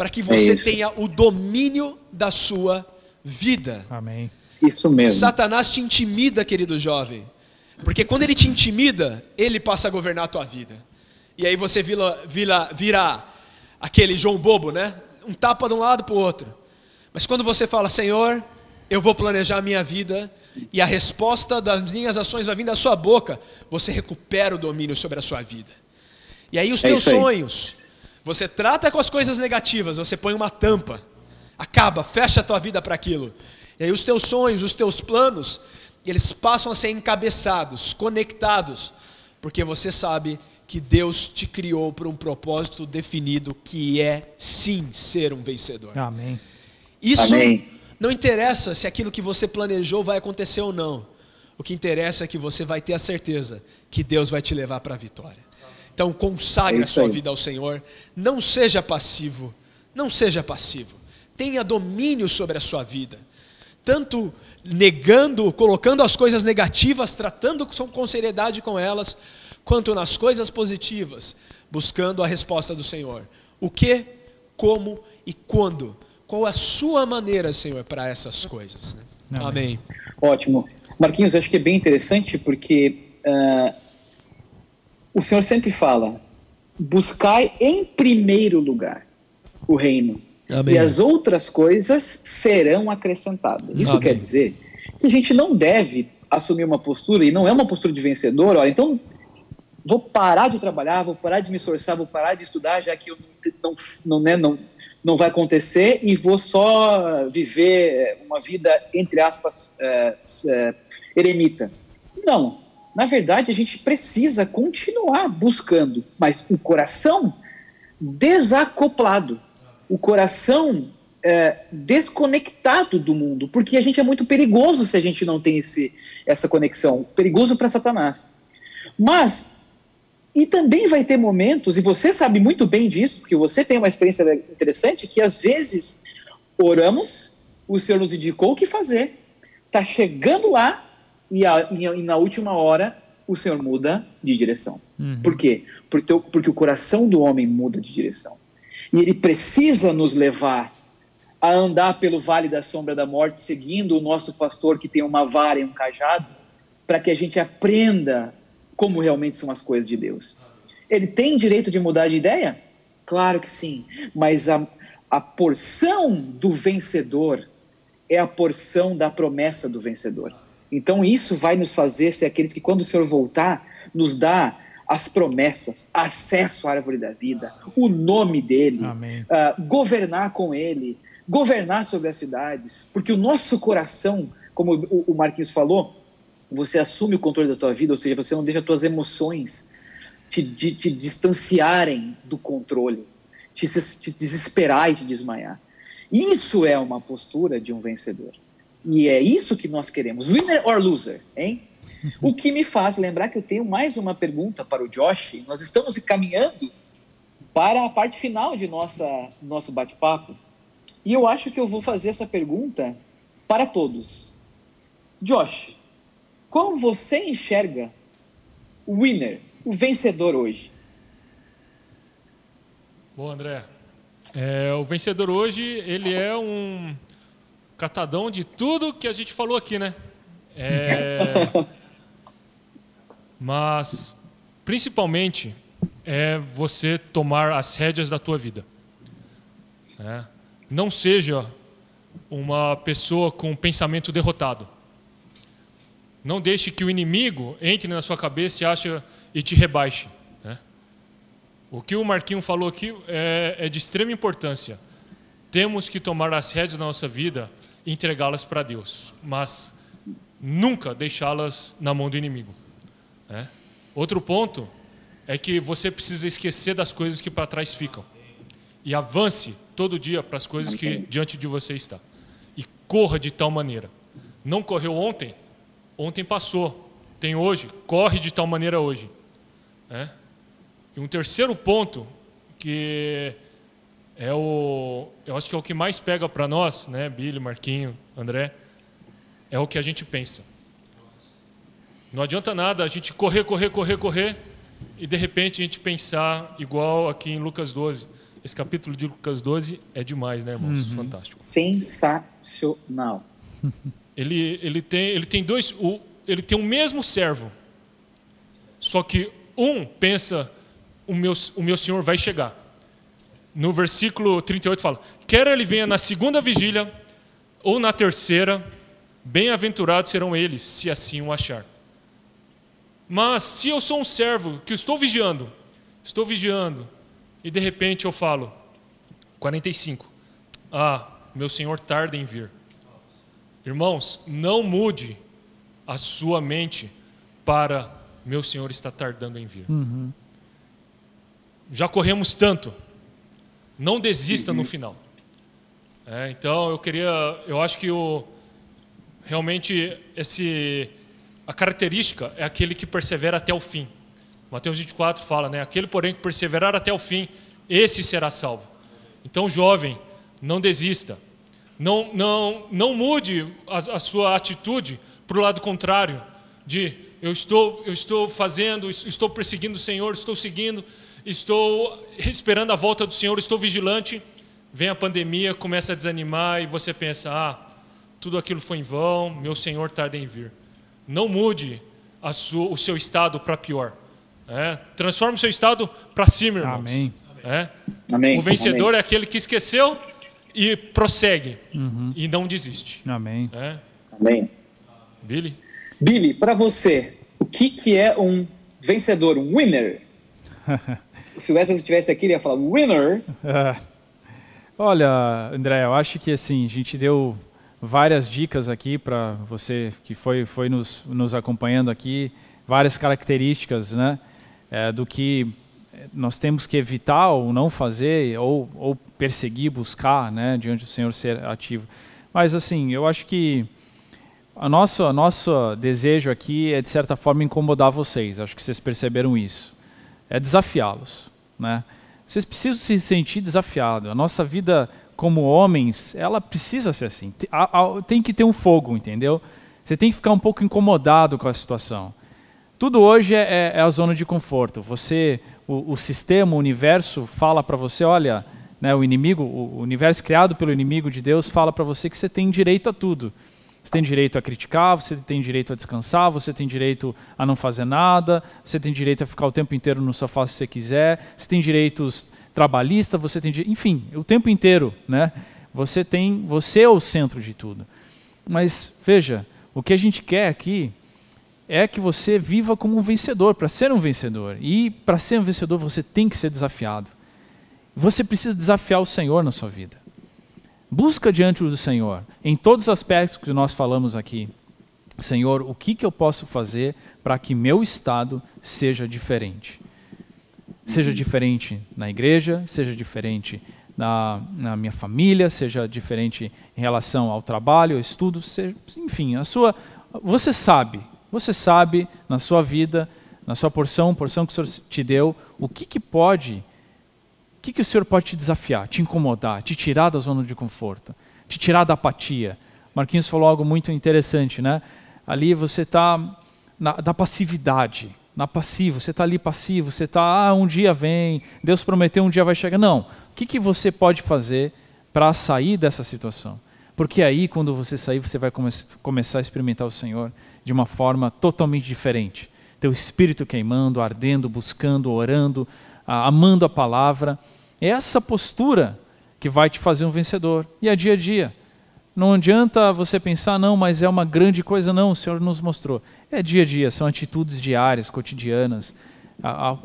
para que você é tenha o domínio da sua vida. Amém. Isso mesmo. Satanás te intimida, querido jovem. Porque quando ele te intimida, ele passa a governar a tua vida. E aí você vira, vira, vira aquele João bobo, né? Um tapa de um lado para o outro. Mas quando você fala, Senhor, eu vou planejar a minha vida, e a resposta das minhas ações vai vir da sua boca, você recupera o domínio sobre a sua vida. E aí os é teus sonhos, você trata com as coisas negativas, você põe uma tampa, acaba, fecha a tua vida para aquilo. E aí os teus sonhos, os teus planos, eles passam a ser encabeçados, conectados, porque você sabe que Deus te criou para um propósito definido que é sim ser um vencedor. Amém. Isso Amém. não interessa se aquilo que você planejou vai acontecer ou não. O que interessa é que você vai ter a certeza que Deus vai te levar para a vitória. Então consagre é a sua aí. vida ao Senhor. Não seja passivo. Não seja passivo. Tenha domínio sobre a sua vida. Tanto negando, colocando as coisas negativas, tratando com seriedade com elas, quanto nas coisas positivas, buscando a resposta do Senhor. O que, como e quando? Qual a sua maneira, Senhor, para essas coisas? Né? Amém. Amém. Ótimo. Marquinhos, acho que é bem interessante porque uh, o Senhor sempre fala: buscai em primeiro lugar o reino. Amém. E as outras coisas serão acrescentadas. Isso Amém. quer dizer que a gente não deve assumir uma postura, e não é uma postura de vencedor, ó, então vou parar de trabalhar, vou parar de me esforçar, vou parar de estudar, já que eu não, não, né, não, não vai acontecer, e vou só viver uma vida, entre aspas, é, é, eremita. Não, na verdade, a gente precisa continuar buscando, mas o coração desacoplado, o coração é, desconectado do mundo, porque a gente é muito perigoso se a gente não tem esse, essa conexão perigoso para Satanás. Mas, e também vai ter momentos, e você sabe muito bem disso, porque você tem uma experiência interessante, que às vezes oramos, o Senhor nos indicou o que fazer, está chegando lá, e, a, e, na última hora o Senhor muda de direção. Uhum. Por quê? Porque, porque o coração do homem muda de direção. E ele precisa nos levar a andar pelo vale da sombra da morte, seguindo o nosso pastor que tem uma vara e um cajado, para que a gente aprenda como realmente são as coisas de Deus. Ele tem direito de mudar de ideia? Claro que sim, mas a, a porção do vencedor é a porção da promessa do vencedor. Então isso vai nos fazer ser aqueles que, quando o Senhor voltar, nos dá as promessas, acesso à árvore da vida, o nome dele, uh, governar com ele, governar sobre as cidades, porque o nosso coração, como o Marquinhos falou, você assume o controle da tua vida, ou seja, você não deixa as tuas emoções te, te, te distanciarem do controle, te, te desesperar e te desmaiar. Isso é uma postura de um vencedor. E é isso que nós queremos. Winner or loser, hein? O que me faz lembrar que eu tenho mais uma pergunta para o Josh. Nós estamos caminhando para a parte final de nossa nosso bate-papo. E eu acho que eu vou fazer essa pergunta para todos. Josh, como você enxerga o winner, o vencedor hoje? Bom, André, é, o vencedor hoje ele é um catadão de tudo que a gente falou aqui, né? É, mas principalmente é você tomar as rédeas da tua vida. É, não seja uma pessoa com pensamento derrotado. Não deixe que o inimigo entre na sua cabeça e ache e te rebaixe. Né? O que o Marquinho falou aqui é, é de extrema importância. Temos que tomar as rédeas da nossa vida e entregá-las para Deus, mas nunca deixá-las na mão do inimigo. Né? Outro ponto é que você precisa esquecer das coisas que para trás ficam e avance todo dia para as coisas que diante de você está e corra de tal maneira. Não correu ontem, ontem passou. Tem hoje, corre de tal maneira hoje. É? E um terceiro ponto que é o, eu acho que é o que mais pega para nós, né, Billy, Marquinho, André, é o que a gente pensa. Não adianta nada a gente correr, correr, correr, correr e de repente a gente pensar igual aqui em Lucas 12. Esse capítulo de Lucas 12 é demais, né, irmãos? Uhum. Fantástico. Sensacional. Ele, ele, tem, ele tem dois. O, ele tem o mesmo servo. Só que um pensa, o meu, o meu senhor vai chegar. No versículo 38 fala: quer ele venha na segunda vigília ou na terceira, bem-aventurados serão eles, se assim o achar. Mas se eu sou um servo que estou vigiando, estou vigiando, e de repente eu falo, 45, ah, meu senhor tarda em vir. Irmãos, não mude a sua mente para meu senhor está tardando em vir. Uhum. Já corremos tanto, não desista no final. É, então eu queria, eu acho que o realmente esse a característica é aquele que persevera até o fim. Mateus 24 fala, né? Aquele, porém, que perseverar até o fim, esse será salvo. Então, jovem, não desista. Não, não, não mude a, a sua atitude para o lado contrário, de eu estou, eu estou fazendo, estou perseguindo o Senhor, estou seguindo, estou esperando a volta do Senhor, estou vigilante. Vem a pandemia, começa a desanimar e você pensa: ah, tudo aquilo foi em vão, meu Senhor tarda em vir não mude sua, o seu estado para pior. É, transforme o seu estado para cima, irmãos. Amém. É. Amém. O vencedor Amém. é aquele que esqueceu e prossegue uhum. e não desiste. Amém. É. Amém. Billy? Billy, para você, o que, que é um vencedor, um winner? Se o Wesley estivesse aqui, ele ia falar winner. Olha, André, eu acho que assim, a gente deu várias dicas aqui para você que foi, foi nos, nos acompanhando aqui, várias características né, é, do que nós temos que evitar ou não fazer, ou, ou perseguir, buscar né, diante do Senhor ser ativo. Mas assim, eu acho que a nossa, nosso desejo aqui é, de certa forma, incomodar vocês. Acho que vocês perceberam isso. É desafiá-los. Né? Vocês precisam se sentir desafiados. A nossa vida como homens, ela precisa ser assim. Tem que ter um fogo, entendeu? Você tem que ficar um pouco incomodado com a situação. Tudo hoje é, é, é a zona de conforto. Você, o, o sistema, o universo fala para você, olha, né, o inimigo, o universo criado pelo inimigo de Deus fala para você que você tem direito a tudo. Você tem direito a criticar, você tem direito a descansar, você tem direito a não fazer nada, você tem direito a ficar o tempo inteiro no sofá se você quiser, você tem direitos trabalhista, você tem, enfim, o tempo inteiro, né? Você tem, você é o centro de tudo. Mas veja, o que a gente quer aqui é que você viva como um vencedor, para ser um vencedor. E para ser um vencedor você tem que ser desafiado. Você precisa desafiar o Senhor na sua vida. Busca diante do Senhor, em todos os aspectos que nós falamos aqui. Senhor, o que, que eu posso fazer para que meu estado seja diferente? Seja diferente na igreja, seja diferente na, na minha família, seja diferente em relação ao trabalho, ao estudo, seja, enfim, a sua, você sabe, você sabe na sua vida, na sua porção, porção que o Senhor te deu, o que, que pode, que, que o Senhor pode te desafiar, te incomodar, te tirar da zona de conforto, te tirar da apatia. Marquinhos falou algo muito interessante, né? Ali você está da passividade, na passivo, você está ali passivo, você está, ah, um dia vem, Deus prometeu, um dia vai chegar. Não, o que, que você pode fazer para sair dessa situação? Porque aí, quando você sair, você vai come começar a experimentar o Senhor de uma forma totalmente diferente. Teu espírito queimando, ardendo, buscando, orando, amando a palavra. É essa postura que vai te fazer um vencedor. E é dia a dia. Não adianta você pensar, não, mas é uma grande coisa, não, o Senhor nos mostrou. É dia a dia, são atitudes diárias, cotidianas.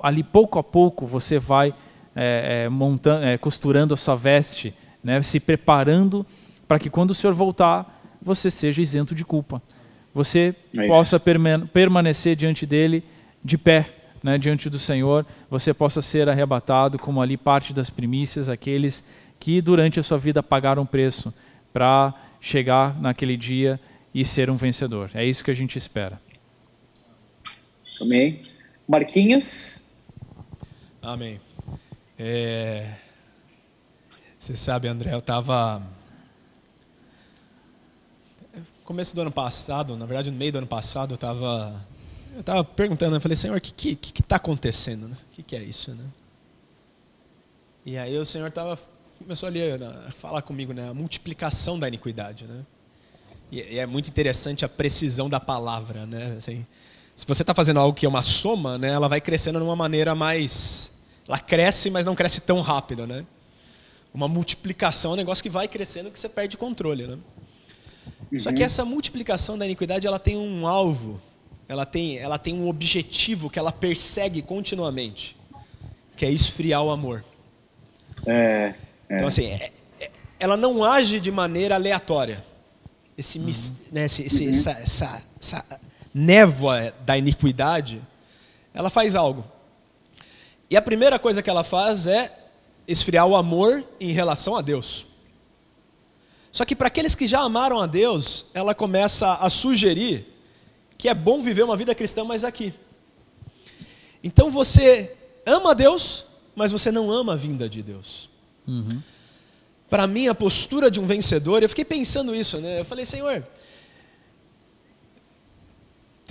Ali, pouco a pouco, você vai é, é, montando, é, costurando a sua veste, né, se preparando para que quando o Senhor voltar, você seja isento de culpa. Você é possa permanecer diante dele de pé, né, diante do Senhor, você possa ser arrebatado como ali parte das primícias, aqueles que durante a sua vida pagaram preço para chegar naquele dia e ser um vencedor. É isso que a gente espera. Amém. Marquinhos. Amém. É... Você sabe, André, eu estava. Começo do ano passado, na verdade, no meio do ano passado, eu estava. Eu estava perguntando, eu falei, Senhor, o que está que, que tá acontecendo? Né? O que, que é isso? Né? E aí o Senhor estava começou ali a falar comigo, né? A multiplicação da iniquidade, né? E é muito interessante a precisão da palavra, né? Assim, se você está fazendo algo que é uma soma, né? Ela vai crescendo de uma maneira mais ela cresce, mas não cresce tão rápido, né? Uma multiplicação é um negócio que vai crescendo que você perde controle, né? Uhum. Só que uhum. essa multiplicação da iniquidade, ela tem um alvo, ela tem, ela tem um objetivo que ela persegue continuamente, que é esfriar o amor. É, é. Então assim, é, é, ela não age de maneira aleatória. Esse, uhum. né, esse, esse, uhum. essa, essa, essa névoa da iniquidade, ela faz algo. E a primeira coisa que ela faz é esfriar o amor em relação a Deus. Só que para aqueles que já amaram a Deus, ela começa a sugerir que é bom viver uma vida cristã mais aqui. Então você ama Deus, mas você não ama a vinda de Deus. Uhum. Para mim, a postura de um vencedor, eu fiquei pensando isso, né? Eu falei, Senhor,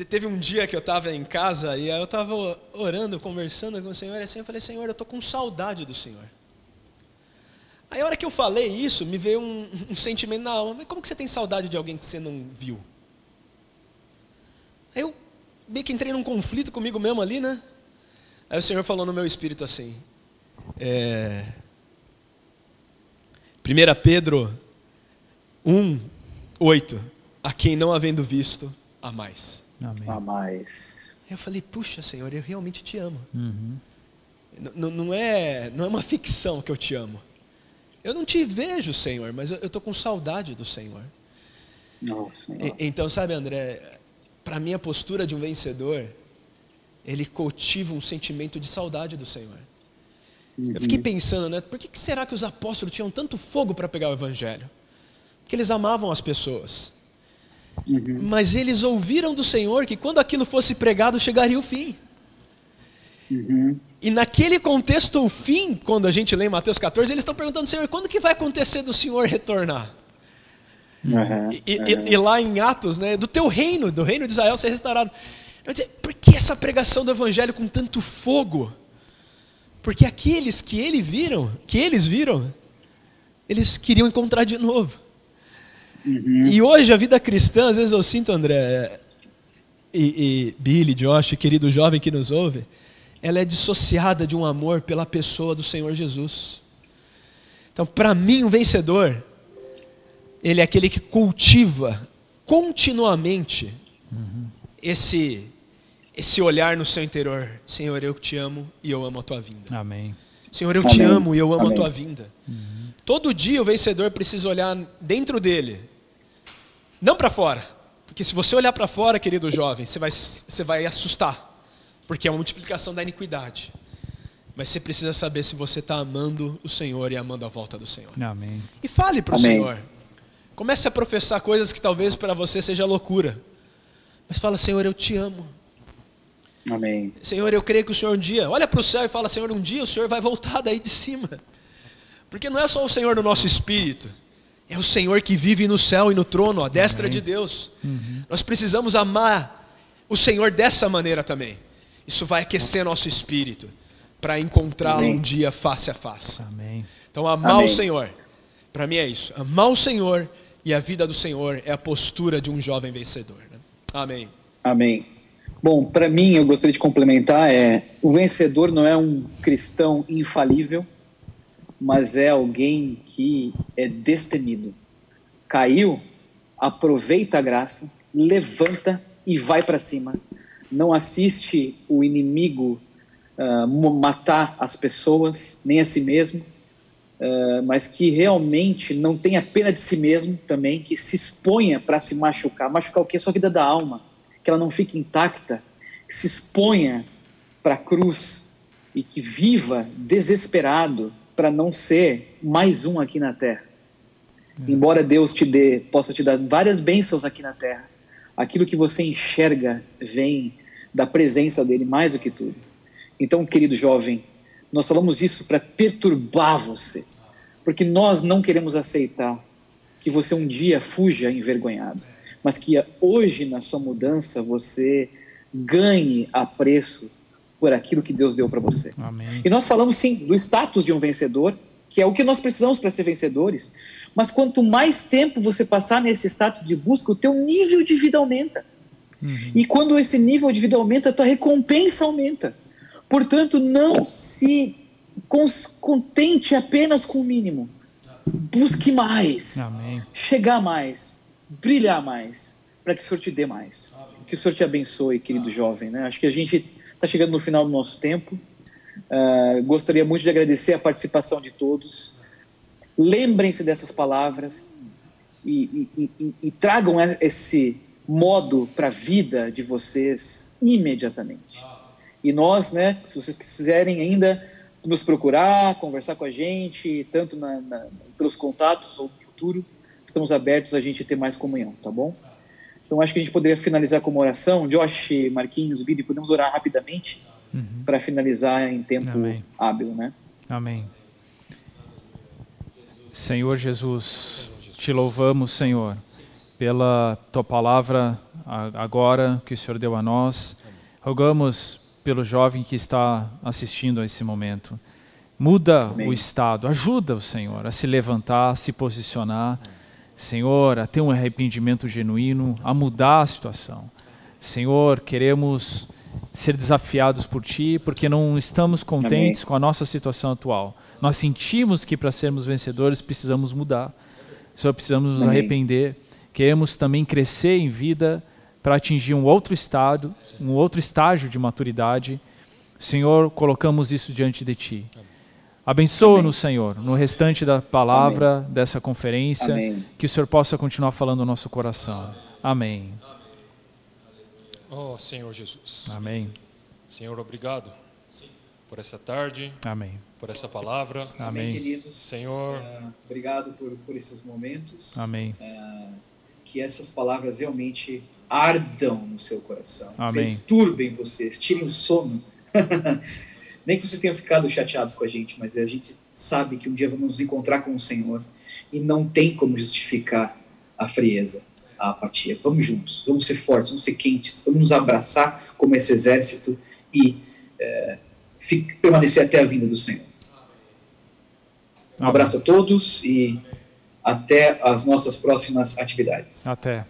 Teve um dia que eu estava em casa e eu estava orando, conversando com o Senhor, e assim eu falei, Senhor, eu estou com saudade do Senhor. Aí a hora que eu falei isso, me veio um, um, sentimento na alma, mas como que você tem saudade de alguém que você não viu? Aí eu meio que entrei num conflito comigo mesmo ali, né? Aí o Senhor falou no meu espírito assim, é... 1 Pedro 1, 8, a quem não havendo visto, a mais. Amém. a mais. Eu falei, puxa, Senhor, eu realmente te amo. Uhum. Não, é, não é uma ficção que eu te amo. Eu não te vejo, Senhor, mas eu estou com saudade do Senhor. Nossa, e, então, sabe, André, para mim a postura de um vencedor, ele cultiva um sentimento de saudade do Senhor. Uhum. Eu fiquei pensando, né, por que, que será que os apóstolos tinham tanto fogo para pegar o evangelho? Porque eles amavam as pessoas. Uhum. Mas eles ouviram do Senhor que quando aquilo fosse pregado chegaria o fim. Uhum. E naquele contexto, o fim, quando a gente lê em Mateus 14, eles estão perguntando, Senhor, quando que vai acontecer do Senhor retornar? Uhum. E, e, e, lá em Atos, né, do teu reino, do reino de Israel ser restaurado. Eu dizer, por que essa pregação do evangelho com tanto fogo? Porque aqueles que ele viram, que eles viram, eles queriam encontrar de novo. Uhum. E hoje a vida cristã, às vezes eu sinto, André, e, e Billy, Josh, querido jovem que nos ouve, ela é dissociada de um amor pela pessoa do Senhor Jesus. Então, para mim, um vencedor, ele é aquele que cultiva continuamente uhum. esse esse olhar no seu interior. Senhor, eu te amo e eu amo a tua vinda. Amém. Senhor, eu Amém. te amo e eu amo Amém. a tua vinda. Uhum. Todo dia o vencedor precisa olhar dentro dele não para fora. Porque se você olhar para fora, querido jovem, você vai, você vai assustar. Porque é uma multiplicação da iniquidade. Mas você precisa saber se você está amando o Senhor e amando a volta do Senhor. Amém. E fale para o Amém. Senhor. Comece a professar coisas que talvez para você seja loucura. Mas fala, Senhor, eu te amo. Amém. Senhor, eu creio que o Senhor um dia, olha para o céu e fala, Senhor, um dia o Senhor vai voltar daí de cima. Porque não é só o Senhor no nosso espírito, é o Senhor que vive no céu e no trono, à destra de Deus. Nós precisamos amar o Senhor dessa maneira também. Isso vai aquecer nosso espírito para encontrá-lo Amém. um dia face a face. Amém. Então, amar Amém. o Senhor, para mim é isso. Amar o Senhor e a vida do Senhor é a postura de um jovem vencedor. né? Amém. Amém. Bom, para mim, eu gostaria de complementar é o vencedor não é um cristão infalível, mas é alguém que é destemido. Caiu, aproveita a graça, levanta e vai para cima. Não assiste o inimigo mo- matar as pessoas, nem a si mesmo, ah, mas que realmente não tenha pena de si mesmo também, que se exponha para se machucar. Machucar o quê? Sua vida da alma que ela não fique intacta, que se exponha para a cruz e que viva desesperado para não ser mais um aqui na terra. Embora Deus te dê, possa te dar várias bênçãos aqui na terra, aquilo que você enxerga vem da presença dele mais do que tudo. Então, querido jovem, nós falamos isso para perturbar você, porque nós não queremos aceitar que você um dia fuja envergonhado, mas que hoje na sua mudança você ganhe apreço por aquilo que Deus deu para você. Amém. E nós falamos sim do status de um vencedor, que é o que nós precisamos para ser vencedores. Mas quanto mais tempo você passar nesse status de busca, o teu nível de vida aumenta. Uhum. E quando esse nível de vida aumenta, a tua recompensa aumenta. Portanto, não se contente apenas com o mínimo. Busque mais, Amém. chegar mais, brilhar mais, para que o Senhor te dê mais. Que o Senhor te abençoe, querido jovem. Né? Acho que a gente está chegando no final do nosso tempo. Ah, gostaria muito de agradecer a participação de todos. Lembrem-se dessas palavras e, e- e- e tragam esse modo para a vida de vocês imediatamente. E nós, né, se vocês quiserem ainda nos procurar, conversar com a gente, tanto na- na- pelos contatos ou no futuro, estamos abertos a gente ter mais comunhão, tá bom? Então acho que a gente poderia finalizar com uma oração. Josh, Marquinhos, Vini, podemos orar rapidamente Uhum. para finalizar em tempo Amém. hábil, né? Amém. Senhor Jesus, te louvamos, Senhor, pela tua palavra agora que o Senhor deu a nós. Rogamos pelo jovem que está assistindo a esse momento. Muda Amém. o estado, ajuda o Senhor a se levantar, a se posicionar, Senhor, a ter um arrependimento genuíno, a mudar a situação. Senhor, queremos ser desafiados por Ti, porque não estamos contentes com a nossa situação atual. Nós sentimos que para sermos vencedores precisamos mudar. Senhor, precisamos nos Amém. arrepender. Queremos também crescer em vida para atingir um outro estado, um outro estágio de maturidade. Senhor, colocamos isso diante de Ti. Abençoa-nos, Senhor, no restante da palavra dessa conferência, Amém. que o Senhor possa continuar falando no nosso coração. Amém. Oh, Senhor Jesus. Amém. Senhor, obrigado por essa tarde, Amém. por essa palavra. Amém. queridos. Senhor. É, obrigado por, por esses momentos. Amém. Que essas palavras realmente ardam no seu coração. Amém. Perturbem vocês, tirem o sono. Nem que vocês tenham ficado chateados com a gente, mas a gente sabe que um dia vamos nos encontrar com o Senhor e não tem como justificar a frieza, a apatia. Vamos juntos, vamos ser fortes, vamos ser quentes, vamos nos abraçar como esse exército e é, permanecer até a vinda do Senhor. Um abraço a todos e até as nossas próximas atividades. Até.